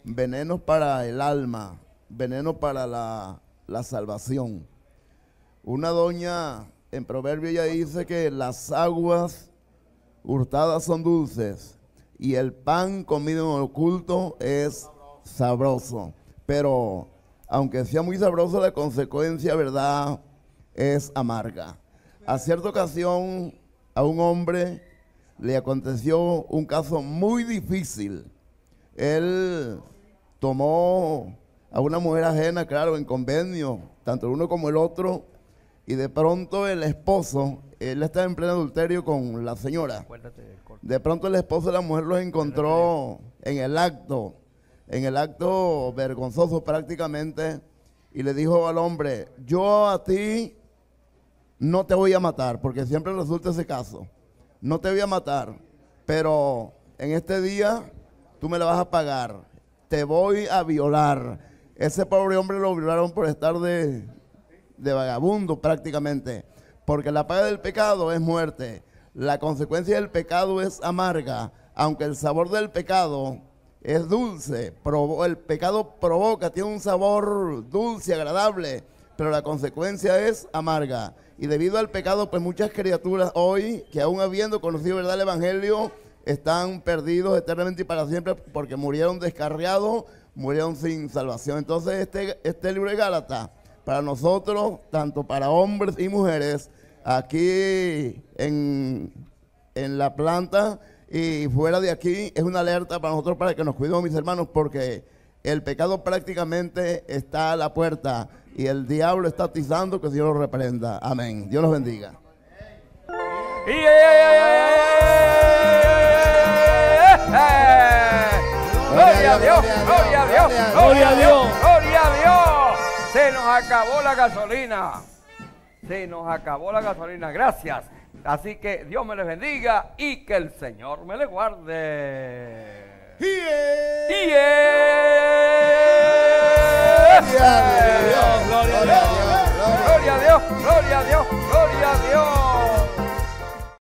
veneno para el alma, veneno para la, la salvación. Una doña en proverbio ya dice que las aguas hurtadas son dulces y el pan comido en oculto es sabroso. Pero aunque sea muy sabroso, la consecuencia, ¿verdad?, es amarga. A cierta ocasión, a un hombre le aconteció un caso muy difícil. Él tomó a una mujer ajena, claro, en convenio, tanto el uno como el otro, y de pronto el esposo, él está en pleno adulterio con la señora. De pronto el esposo de la mujer los encontró en el acto, en el acto vergonzoso prácticamente, y le dijo al hombre, yo a ti no te voy a matar, porque siempre resulta ese caso, no te voy a matar, pero en este día tú me la vas a pagar, te voy a violar. Ese pobre hombre lo violaron por estar de, de vagabundo prácticamente, porque la paga del pecado es muerte, la consecuencia del pecado es amarga, aunque el sabor del pecado es dulce, el pecado provoca, tiene un sabor dulce, agradable, pero la consecuencia es amarga. Y debido al pecado, pues muchas criaturas hoy, que aún habiendo conocido verdad el Evangelio, están perdidos eternamente y para siempre porque murieron descarriados, murieron sin salvación. Entonces este, este libro de Gálatas para nosotros, tanto para hombres y mujeres, aquí en, la planta y fuera de aquí, es una alerta para nosotros para que nos cuidemos, mis hermanos, porque el pecado prácticamente está a la puerta y el diablo está atizando que Dios lo reprenda. Amén. Dios los bendiga. Gloria a Dios, gloria a Dios, gloria a Dios. Se nos acabó la gasolina. Se nos acabó la gasolina. Gracias. Así que Dios me les bendiga y que el Señor me les guarde. Y es- Y Gloria a Dios, gloria a Dios, gloria a Dios. Gloria a Dios, gloria a Dios.